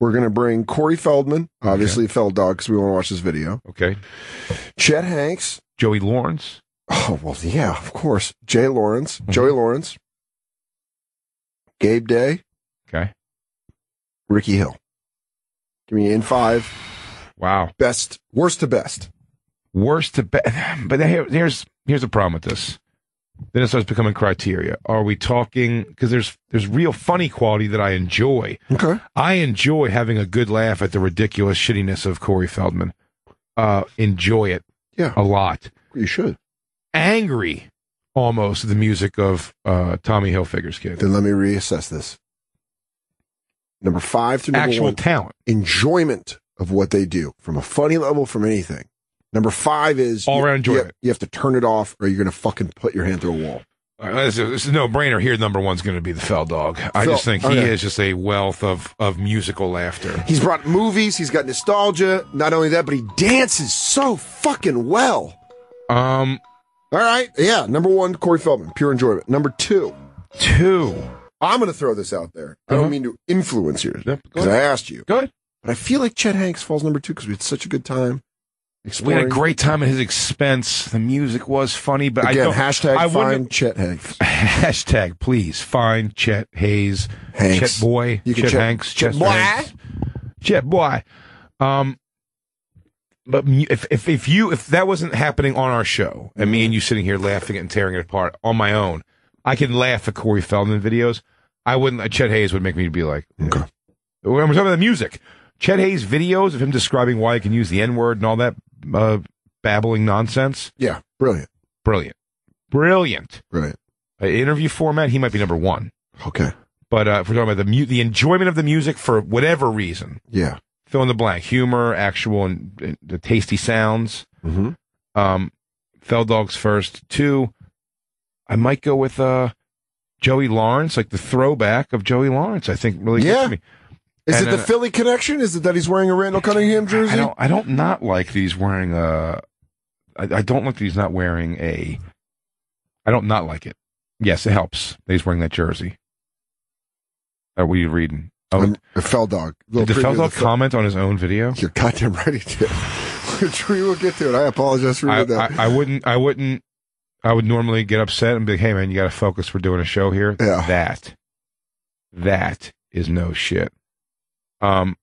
we're going to bring Corey Feldman, obviously Feld Dog, because we want to watch this video. Okay. Chet Hanks. Joey Lawrence. Oh, well, yeah, of course. Jay Lawrence, Mm-hmm. Joey Lawrence, Gabe Day, Okay. Ricky Hil. Give me in five. Wow. Best, worst to best. Worst to best. But here, here's here's the problem with this. Then it starts becoming criteria. Are we talking because there's there's real funny quality that I enjoy. Okay. I enjoy having a good laugh at the ridiculous shittiness of Corey Feldman. Uh, enjoy it. Yeah. A lot. You should. Angry almost the music of uh, Tommy Hilfiger's kid. Then let me reassess this. Number five to number Actual one. talent. Enjoyment of what they do from a funny level, from anything. Number five is All around you, enjoyment. have, you have to turn it off or you're going to fucking put your hand through a wall. All right, this is, no brainer here. Number one's going to be the Fell Dog. I Fel- just think he okay. is just a wealth of, of musical laughter. He's brought movies. He's got nostalgia. Not only that, but he dances so fucking well. Um. All right. Yeah. Number one, Corey Feldman, pure enjoyment. Number two, two. I'm going to throw this out there. I Uh-huh. don't mean to influence you Yep, because I asked you. Go ahead. But I feel like Chet Hanks falls number two because we had such a good time. We had a great time at his expense. The music was funny, but I Again, don't. hashtag I find Chet Hanks. hashtag please find Chet Haze, Hanks. Chet Boy, You Chet Chet- Hanks, Chet Boy. Hanks. Chet Boy. Um, but if if if you if that wasn't happening on our show and me and you sitting here laughing and tearing it apart on my own, I can laugh at Corey Feldman videos. I wouldn't. uh, Chet Haze would make me be like, okay. When we're talking about the music, Chet Haze videos of him describing why he can use the N word and all that uh, babbling nonsense. Yeah, brilliant, brilliant, brilliant. Brilliant. Uh, interview format, he might be number one. Okay. But uh, if we're talking about the mu- the enjoyment of the music for whatever reason, Yeah. fill in the blank, humor, actual, and, and the tasty sounds. Mm-hmm. Um, Fell Dogs first. Two, I might go with uh, Joey Lawrence, like the throwback of Joey Lawrence. I think really Yeah. gets me. Is And it the then- Philly connection? Is it that he's wearing a Randall Cunningham jersey? I don't. I don't not like that he's wearing a. I, I don't like that he's not wearing a. I don't not like it. Yes, it helps that he's wearing that jersey. Uh, what are you reading? Oh, Um, a Fell Dog. did the Fell Dog the comment on his own video? You're goddamn right he did. Which we will get to it. I apologize for I, that. I, I wouldn't. I wouldn't. I would normally get upset and be like, "Hey, man, you got to focus. We're doing a show here." Yeah. That. That is no shit. Um.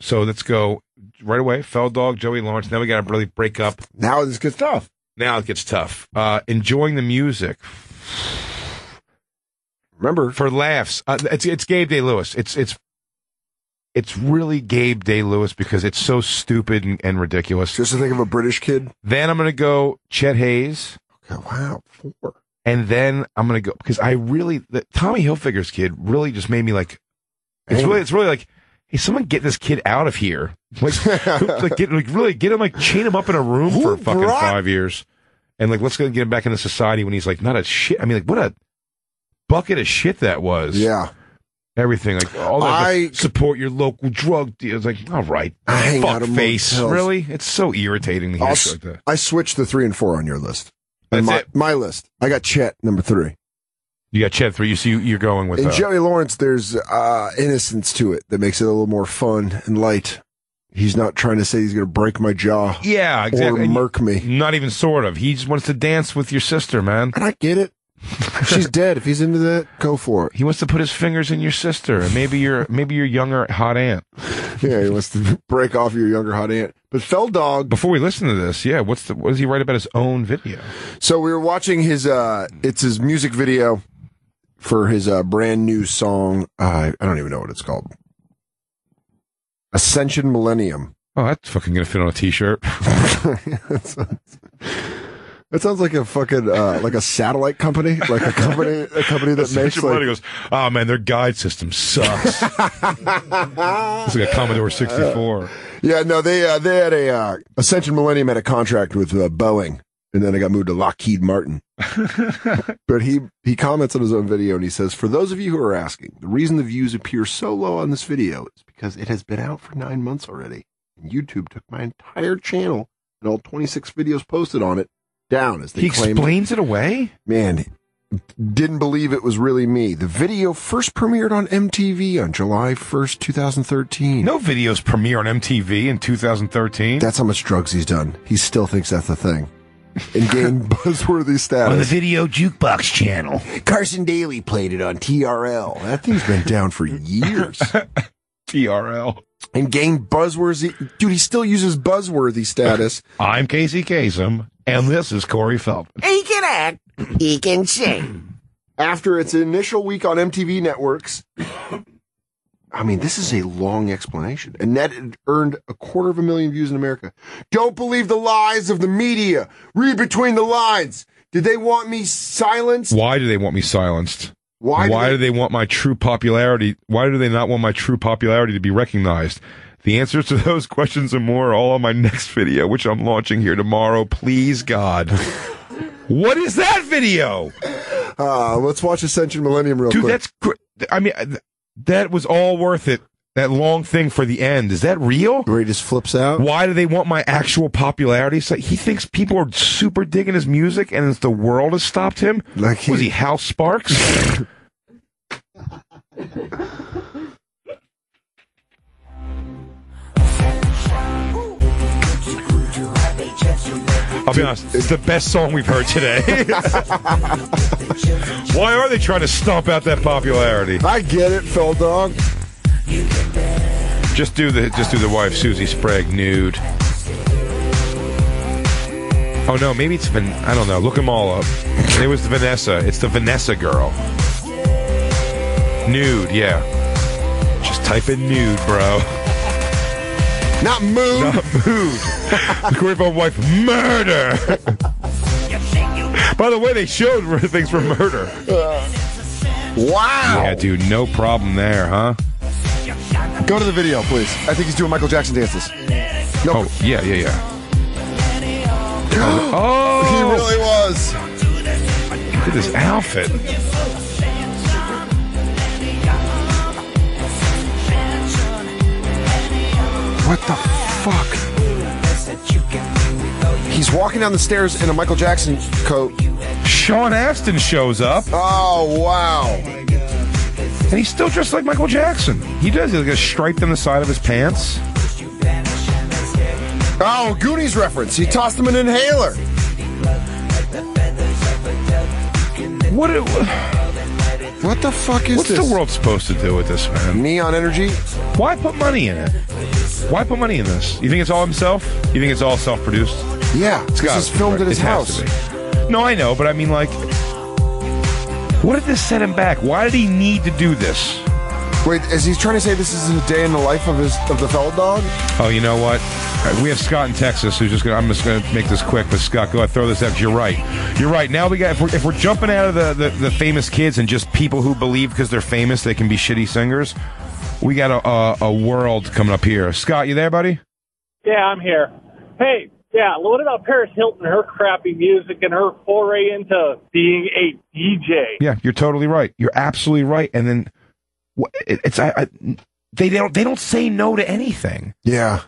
So let's go right away. Fell Dog, Joey Lawrence. Now we got to really break up. now this gets tough. Now it gets tough. Uh, enjoying the music. Remember for laughs. Uh, it's it's Gabe Day Lewis. It's it's it's really Gabe Day Lewis because it's so stupid and, and ridiculous. Just to think of a British kid. Then I'm gonna go Chet Haze. Okay, wow, four. And then I'm gonna go because I really the Tommy Hilfiger's kid really just made me like. It's really it's really like. Hey, someone get this kid out of here! Like, like, get, like really get him, like, chain him up in a room Who for fucking brought- five years, and like, let's go get him back into society when he's like not a shit. I mean, like, what a bucket of shit that was. Yeah. everything like all that. I- like, support your local drug dealers. Like, all right, I hang out fuck face. motels. Really, it's so irritating to hear I'll shit s- like that. I switched the three and four on your list. And That's my, it. my list. I got Chet number three. You got Chad three. You see, you're going with In uh, Joey Lawrence, there's uh, innocence to it that makes it a little more fun and light. He's not trying to say he's going to break my jaw. yeah, exactly. Or murk me. Not even sort of. He just wants to dance with your sister, man. And I get it. She's dead. If he's into that, go for it. He wants to put his fingers in your sister, and maybe your maybe your younger hot aunt. Yeah, he wants to break off your younger hot aunt. But Fell Dog. Before we listen to this, yeah, what's the what does he write about his own video? So we were watching his. uh It's his music video for his uh brand new song. Uh, I don't even know what it's called. Ascension Millennium. Oh, that's fucking gonna fit on a t-shirt. that, sounds, that sounds like a fucking uh, like a satellite company, like a company, a company that makes Your buddy like. goes, oh man, their guide system sucks. it's like a Commodore 64. Yeah, no, they uh, they had a uh, Ascension Millennium had a contract with uh, Boeing and then I got moved to Lockheed Martin. but he he comments on his own video and he says, "For those of you who are asking, the reason the views appear so low on this video is because it has been out for nine months already, and YouTube took my entire channel and all 26 videos posted on it down as they He claim explains it away. Man, didn't believe it was really me. The video first premiered on MTV on July 1st, 2013. No videos premiere on MTV in 2013. That's how much drugs he's done. He still thinks that's the thing. And gained buzzworthy status. On the video jukebox channel. Carson Daly played it on TRL. That thing's been down for years. TRL. And gained buzzworthy. Dude, he still uses buzzworthy status. I'm Casey Kasem, and this is Corey Feldman. He can act. He can sing. After its initial week on MTV networks, I mean, this is a long explanation. And that earned a quarter of a million views in America. Don't believe the lies of the media. Read between the lines. Did they want me silenced? Why do they want me silenced? Why do do they want my true popularity? Why do they not want my true popularity to be recognized? The answers to those questions and more are all on my next video, which I'm launching here tomorrow. Please, God. what is that video? Uh, let's watch Ascension Millennium real Dude, quick. that's. Gr- I mean, that was all worth it. That long thing for the end. Is that real? Where he just flips out? Why do they want my actual popularity? So he thinks people are super digging his music and the world has stopped him? Like Was he Hal Sparks? I'll be honest, it's the best song we've heard today. Why are they trying to stomp out that popularity? I get it, Phil Dog. Just do the just do the wife Susie Sprague nude. Oh no, maybe it's Van. I don't know. Look them all up. It was Vanessa. It's the Vanessa girl. Nude, yeah. Just type in nude, bro. Not mood. Not mood. Corey Feldman wife murder. By the way, they showed things for murder. Uh, wow. Yeah, dude, no problem there, huh? Go to the video, please. I think he's doing Michael Jackson dances. No, Oh, yeah, yeah, yeah. oh, he really was. Look at this outfit. What the fuck? He's walking down the stairs in a Michael Jackson coat. Sean Astin shows up. Oh wow! And he's still dressed like Michael Jackson. He does. He's got a stripe down the side of his pants. Oh, Goonies reference. He tossed him an inhaler. What? It, What the fuck is what's this? the world supposed to do with this, man? Neon energy. Why put money in it? Why put money in this? You think it's all himself? You think it's all self-produced? Yeah, It's got it's filmed at his it house. to be. No, I know, but I mean, like, what did this set him back? Why did he need to do this? Wait, is he trying to say this is a day in the life of his of the fella dog? Oh, you know what? All right, we have Scott in Texas who's just gonna. I'm just gonna make this quick, but Scott, go ahead, throw this out. 'cause You're right. You're right. Now we got. If we're, if we're jumping out of the, the the famous kids and just people who believe because they're famous they can be shitty singers, we got a, a a world coming up here. Scott, you there, buddy? Yeah, I'm here. Hey, yeah, what about Paris Hilton, her crappy music, and her foray into being a DJ? Yeah, you're totally right. You're absolutely right. And then it's I, I they don't they don't say no to anything. Yeah.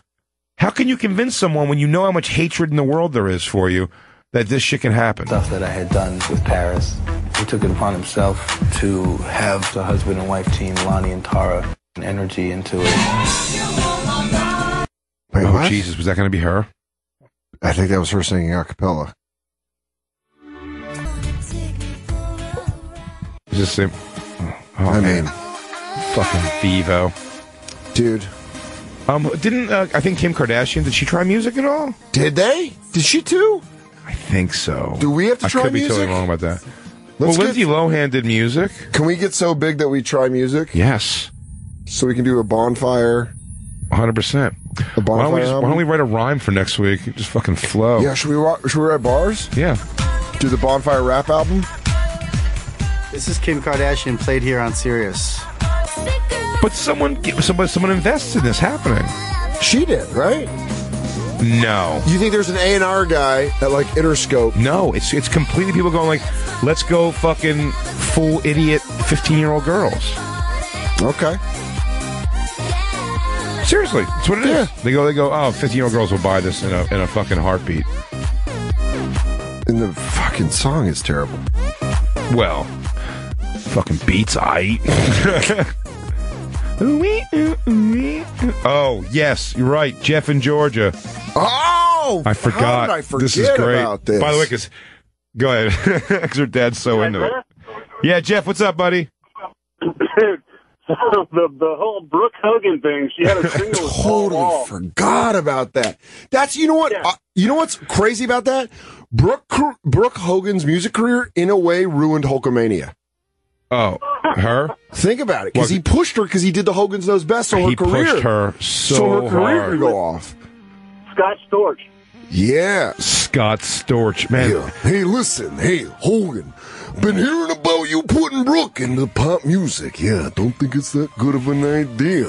How can you convince someone when you know how much hatred in the world there is for you that this shit can happen? stuff that I had done with Paris. He took it upon himself to have the husband and wife team, Lonnie and Tara, and energy into it. Wait, oh what? Jesus, was that going to be her? I think that was her singing a cappella. Is this same? Oh, I man. mean, fucking Vivo, dude. Um, didn't uh, I think Kim Kardashian? Did she try music at all? Did they? Did she too? I think so. Do we have to try music? I try could be totally wrong about that. Let's well, get- Lindsay Lohan did music. Can we get so big that we try music? Yes, So we can do a bonfire. 100. percent A bonfire. Why don't we bonfire just, why don't we write a rhyme for next week? Just fucking flow. Yeah, should we should we write bars? Yeah. Do the bonfire rap album? This is Kim Kardashian played here on Sirius. But someone, someone, someone invests in this happening. She did, right? No. You think there's an A and R guy at like Interscope? No, it's it's completely people going like, let's go fucking full idiot fifteen year old girls. Okay. Seriously, that's what it is. They go, they go. Oh, 15 year old girls will buy this in a in a fucking heartbeat. And the fucking song is terrible. Well, fucking beats I. oh yes, you're right. Jeff in Georgia. Oh, I forgot. How did I forget this is great. about this? By the way, because go ahead, because her dad's so into it. Yeah, Jeff, what's up, buddy? Dude, so the the whole Brooke Hogan thing. She had a single with totally Wall. forgot about that. That's you know what uh, you know what's crazy about that. Brooke Brooke Hogan's music career in a way ruined Hulkamania. Oh, her? Think about it, because he pushed her because he did the Hogan's Knows Best, so her he career pushed her so, so her career hard. could go off. Scott Storch. Yeah. Scott Storch, man. Yeah. Hey, listen, hey Hogan, been hearing about you putting Brooke into pop music. Yeah, don't think it's that good of an idea.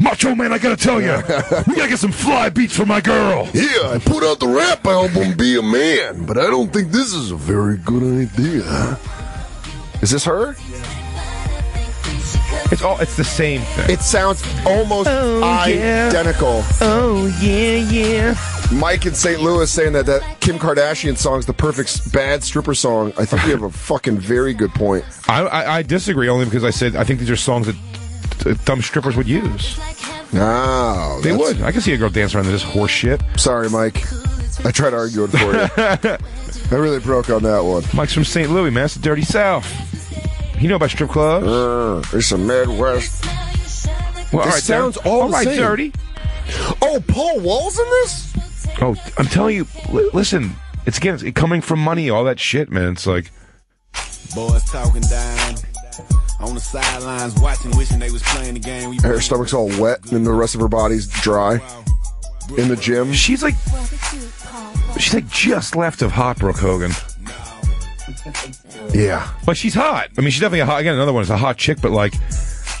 Macho man, I gotta tell you, we gotta get some fly beats for my girl. Yeah, I put out the rap album Be a Man, but I don't think this is a very good idea. Is this her? It's all. It's the same thing. It sounds almost Oh, yeah. identical. Oh yeah, yeah. Mike in St. Louis saying that that Kim Kardashian song is the perfect bad stripper song. I think you have a fucking very good point. I, I I disagree only because I said I think these are songs that uh, dumb strippers would use. No, They that's- would. I can see a girl dance around to this horse shit. Sorry, Mike. I tried arguing for you. I really broke on that one. Mike's from St. Louis, man. It's the dirty South. You know about strip clubs? Uh, it's a Midwest. Well, all This right, sounds Dirty. all all the right, same. dirty. Oh, Paul Wall's in this? Oh, I'm telling you. Li- listen, it's again it's coming from money. All that shit, man. It's like Boys talking down on the sidelines, watching, wishing they was playing the game. Her stomach's all wet and the rest of her body's dry. In the gym. she's like she's like just left of hot Brooke Hogan. Yeah. But she's hot. I mean, she's definitely a hot. Again, another one is a hot chick, but like.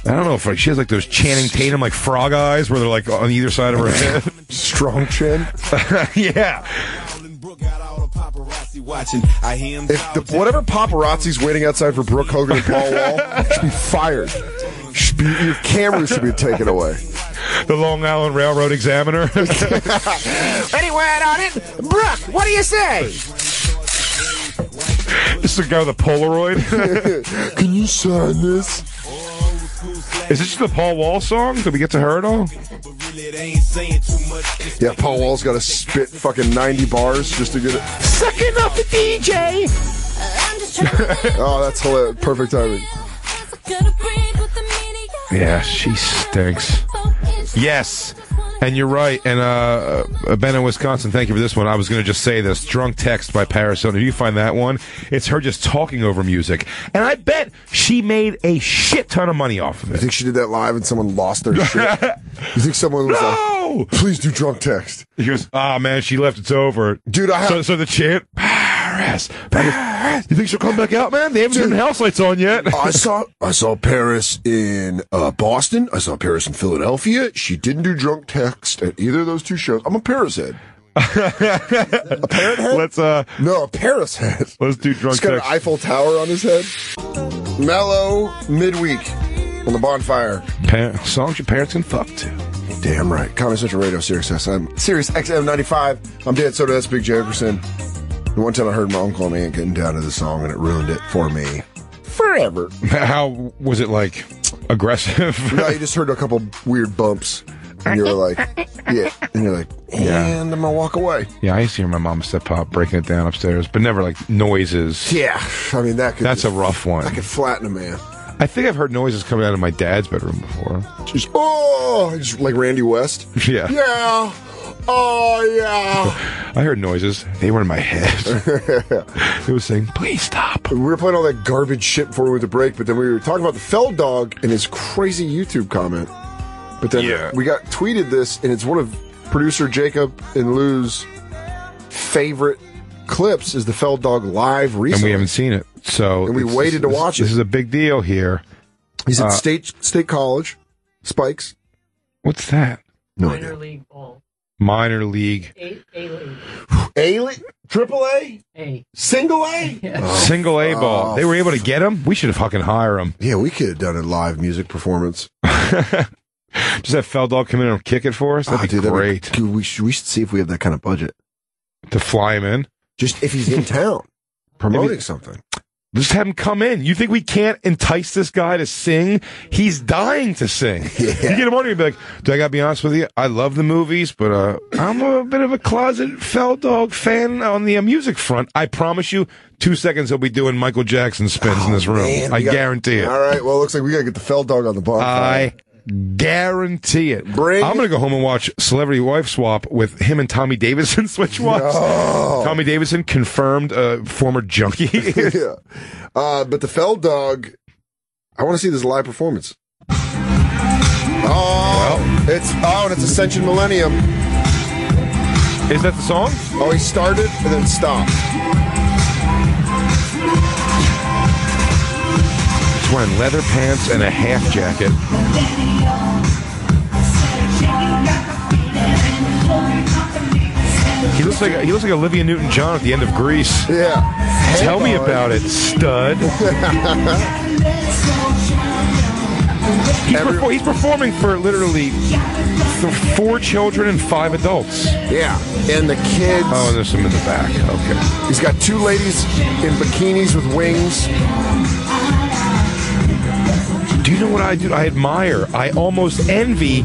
I don't know if like she has like those Channing Tatum like frog eyes where they're like on either side of her head. Strong chin. yeah. watching. I hear him. If the, whatever paparazzi's waiting outside for Brooke Hogan and Paul Wall should be fired. Should be, your cameras should be taken away. The Long Island Railroad Examiner. Any word on it? Brooke, what do you say? This is the guy with a Polaroid. Can you sign this? Is this just the Paul Wall song? Did we get to her at all? Yeah, Paul Wall's got to spit fucking 90 bars just to get it. Sucking up the DJ. oh, that's hilarious. Perfect timing. Yeah, she stinks. Yes. And you're right. And uh, uh, Ben in Wisconsin, thank you for this one. I was going to just say this. Drunk Text by Paris Hilton. If you find that one, it's her just talking over music. And I bet she made a shit ton of money off of it. You think she did that live and someone lost their shit? You think someone was No! like, please do drunk text? He goes, ah, man, she left. It's over. Dude, I have- So, so the chant, Paris, Paris. You think she'll come back out, man? They haven't turned the house lights on yet. I saw I saw Paris in uh, Boston. I saw Paris in Philadelphia. She didn't do drunk text at either of those two shows. I'm a Paris head. a parrot head? Let's uh, no, a Paris head. let's do drunk He's got text. an Eiffel Tower on his head. Mellow midweek on the bonfire. Pa- songs your parents can fuck to. Damn right. Comedy Central Radio, Sirius XM. Sirius XM 95. I'm Dan Soder. That's Big Jay Oakerson. The one time I heard my uncle and aunt getting down to the song and it ruined it for me. Forever. How was it like aggressive? no, you just heard a couple weird bumps. And you were like, yeah. And you're like, Yeah. and I'm going to walk away. yeah, I used to hear my mom and step pop breaking it down upstairs, but never like noises. Yeah. I mean, that could, That's a rough one. I could flatten a man. I think I've heard noises coming out of my dad's bedroom before. Just, oh, just like Randy West. Yeah. Yeah. Oh, yeah. I heard noises. They were in my head. it was saying, please stop. We were playing all that garbage shit before we went to break, but then we were talking about the Feld dog and his crazy YouTube comment. But then Yeah. we got tweeted this, and it's one of producer Jacob and Lou's favorite clips is the Feld dog live recently, And we haven't seen it. So And we waited to this- it. This is a big deal here. He's at Uh, State State College, Spikes. What's that? No Minor league ball. minor league, A league, triple A, A, single A, single A ball. Oh. They were able to get him. We should have fucking hire him. Yeah, we could have done a live music performance. Just have Feldog come in and kick it for us. That'd Ah, be dude, that'd be- great. dude, we should we should see if we have that kind of budget. to fly him in. Just if he's in town promoting something. Just have him come in. You think we can't entice this guy to sing? He's dying to sing. You get him on here and be like, "Do I gotta be honest with you? I love the movies, but uh, I'm a bit of a closet Fell Dog fan on the uh, music front. I promise you, two seconds he'll be doing Michael Jackson spins in this room. Oh, Man, I got- guarantee it. All right, well, it looks like we gotta get the Fell Dog on the bar. I guarantee it. Bring- I'm gonna go home and watch Celebrity Wife Swap with him and Tommy Davidson switch wives. Tommy Davidson confirmed uh, former junkie. yeah. Uh, but the Fell Dog, I want to see this live performance. Oh, it's oh, and it's Ascension Millennium. Is that the song? Oh, he started and then stopped. Wearing leather pants and a half jacket. He looks like he looks like Olivia Newton-John at the end of Grease. Yeah. Tell me about it, stud. He's, perfor- he's performing for literally four children and five adults. Yeah, and the kids. Oh, and there's some in the back. Okay. He's got two ladies in bikinis with wings. Do you know what I do? I admire. I almost envy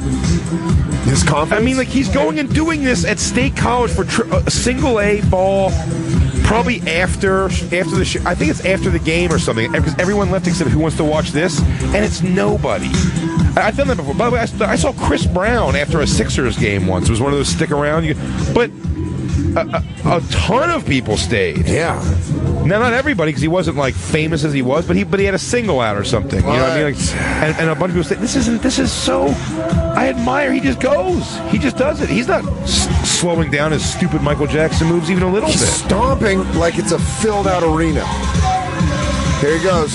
his confidence. I mean, like he's going and doing this at State College for tri- a single A ball. Probably after after the show. I think it's after the game or something because everyone left except who wants to watch this, and it's nobody. I- I've done that before. By the way, I, I saw Chris Brown after a Sixers game once. It was one of those stick around. You, but a, a, a ton of people stayed. Yeah. Now, not everybody, because he wasn't like famous as he was, but he but he had a single out or something. You know what I mean? Like, and, and a bunch of people say, "This isn't. This is so." I admire. He just goes. He just does it. He's not s- slowing down his stupid Michael Jackson moves even a little He's bit. stomping like it's a filled out arena. Here he goes.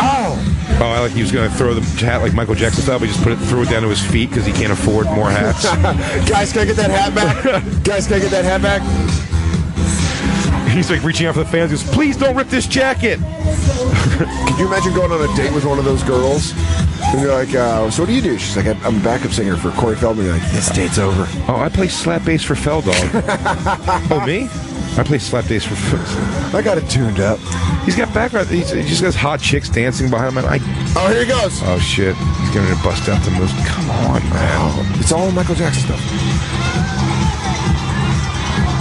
Oh. Oh, I like he was going to throw the hat like Michael Jackson style, but he just put it, threw it down to his feet because he can't afford more hats. Guys, can I get that hat back? Guys, can I get that hat back? He's like reaching out for the fans. He goes, "Please don't rip this jacket." Could you imagine going on a date with one of those girls? And you're like, uh, so what do you do? She's like, I'm a backup singer for Corey Feldman. You're like, this date's over. Oh, I play slap bass for Feldog. oh, me? I play slap bass for. I got it tuned up. He's got background. He's, he just got hot chicks dancing behind him. I, oh, here he goes. Oh shit! He's going to bust out the moves. Come on, man. It's all Michael Jackson stuff.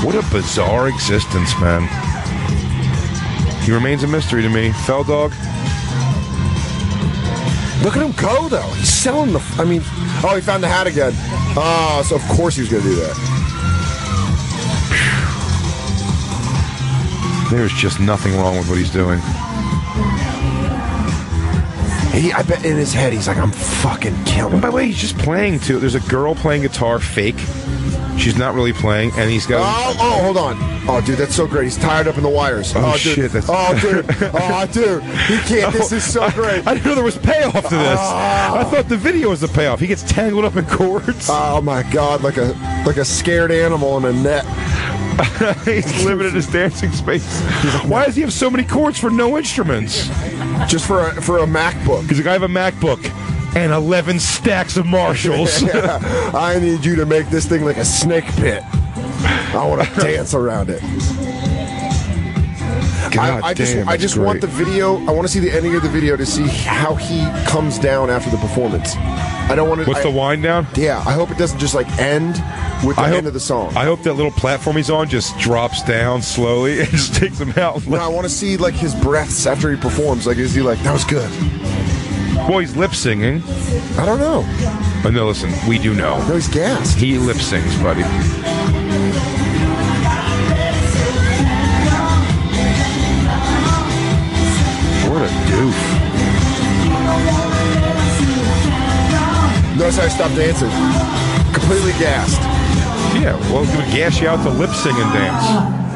What a bizarre existence, man. He remains a mystery to me. Feldog. Look at him go, though. He's selling the. I mean, oh, he found the hat again. Oh, so of course he was going to do that. There's just nothing wrong with what he's doing. He, I bet in his head he's like, I'm fucking killing. And by the way, he's just playing too. There's a girl playing guitar, fake. She's not really playing, and he's got. Oh, oh, hold on. Oh, dude, that's so great. He's tied up in the wires. Oh, oh, dude. shit, that's- Oh, dude. Oh, dude. He can't. This is so great. I didn't know there was payoff to this. Oh. I thought the video was the payoff. He gets tangled up in cords. Oh my god, like a like a scared animal in a net. he's limited his dancing space. Why does he have so many cords for no instruments? Just for a, for a MacBook. Because like, I have a MacBook and 11 stacks of Marshalls. Yeah. I need you to make this thing like a snake pit. I want to dance around it. God I, I just I that's just want the video. I want to see the ending of the video to see how he comes down after the performance. I don't want to. What's I, the wind down? Yeah, I hope it doesn't just like end with the I end hope- of the song. I hope that little platform he's on just drops down slowly and just takes him out. No, I want to see like his breaths after he performs. Like, is he like that was good? He's lip singing. I don't know. But no, listen, we do know. No, he's gassed. He lip sings, buddy. What a doof. Notice how I stopped dancing. Completely gassed. Yeah, well, it would gas you out to lip sing and dance.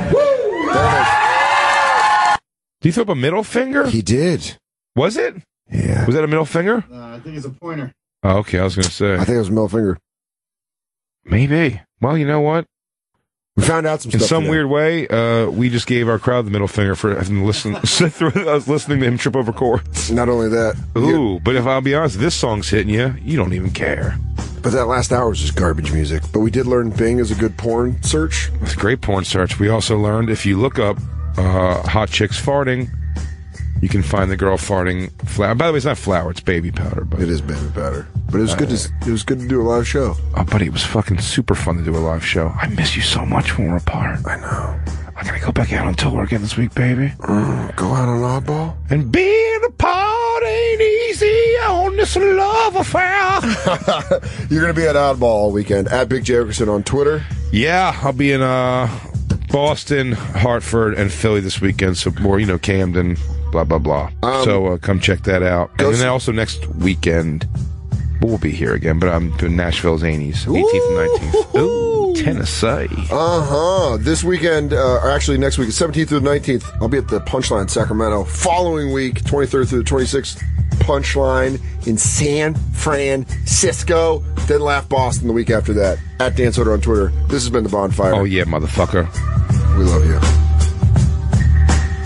Did he throw up a middle finger? He did. Was it? Yeah. Was that a middle finger? Uh, I think it's a pointer. Oh, okay, I was going to say. I think it was a middle finger. Maybe. Well, you know what? We found out some In stuff some today. weird way, uh, we just gave our crowd the middle finger for having to listen. sit through us listening to him trip over cords. Not only that, Ooh, but if I'll be honest, this song's hitting you, you don't even care. but that last hour was just garbage music. But we did learn Bing is a good porn search. It's a great porn search. We also learned if you look up uh, hot chicks farting, you can find the girl farting flour. By the way, it's not flour; it's baby powder. But It is baby powder. But it was good to it was good to do a live show. oh, buddy, it was fucking super fun to do a live show. I miss you so much when we're apart. I know. I gotta go back out on tour again this week, baby. Mm, go out on oddball. And being apart ain't easy on this love affair. You're gonna be at Oddball all weekend at Big Jay Oakerson on Twitter. yeah, I'll be in uh, Boston, Hartford, and Philly this weekend. So more, you know, Camden, blah blah blah. Um, so uh, come check that out. And then also next weekend, we'll be here again. But I'm doing Nashville Zanies, 18th and 19th. Ooh, Tennessee. Uh huh. This weekend, uh, or actually next week, 17th through the 19th, I'll be at the Punchline Sacramento. Following week, 23rd through the 26th, Punchline in San Francisco. Then Laugh Boston the week after that. At Dan Soder on Twitter. This has been The Bonfire. Oh yeah, motherfucker. We love you.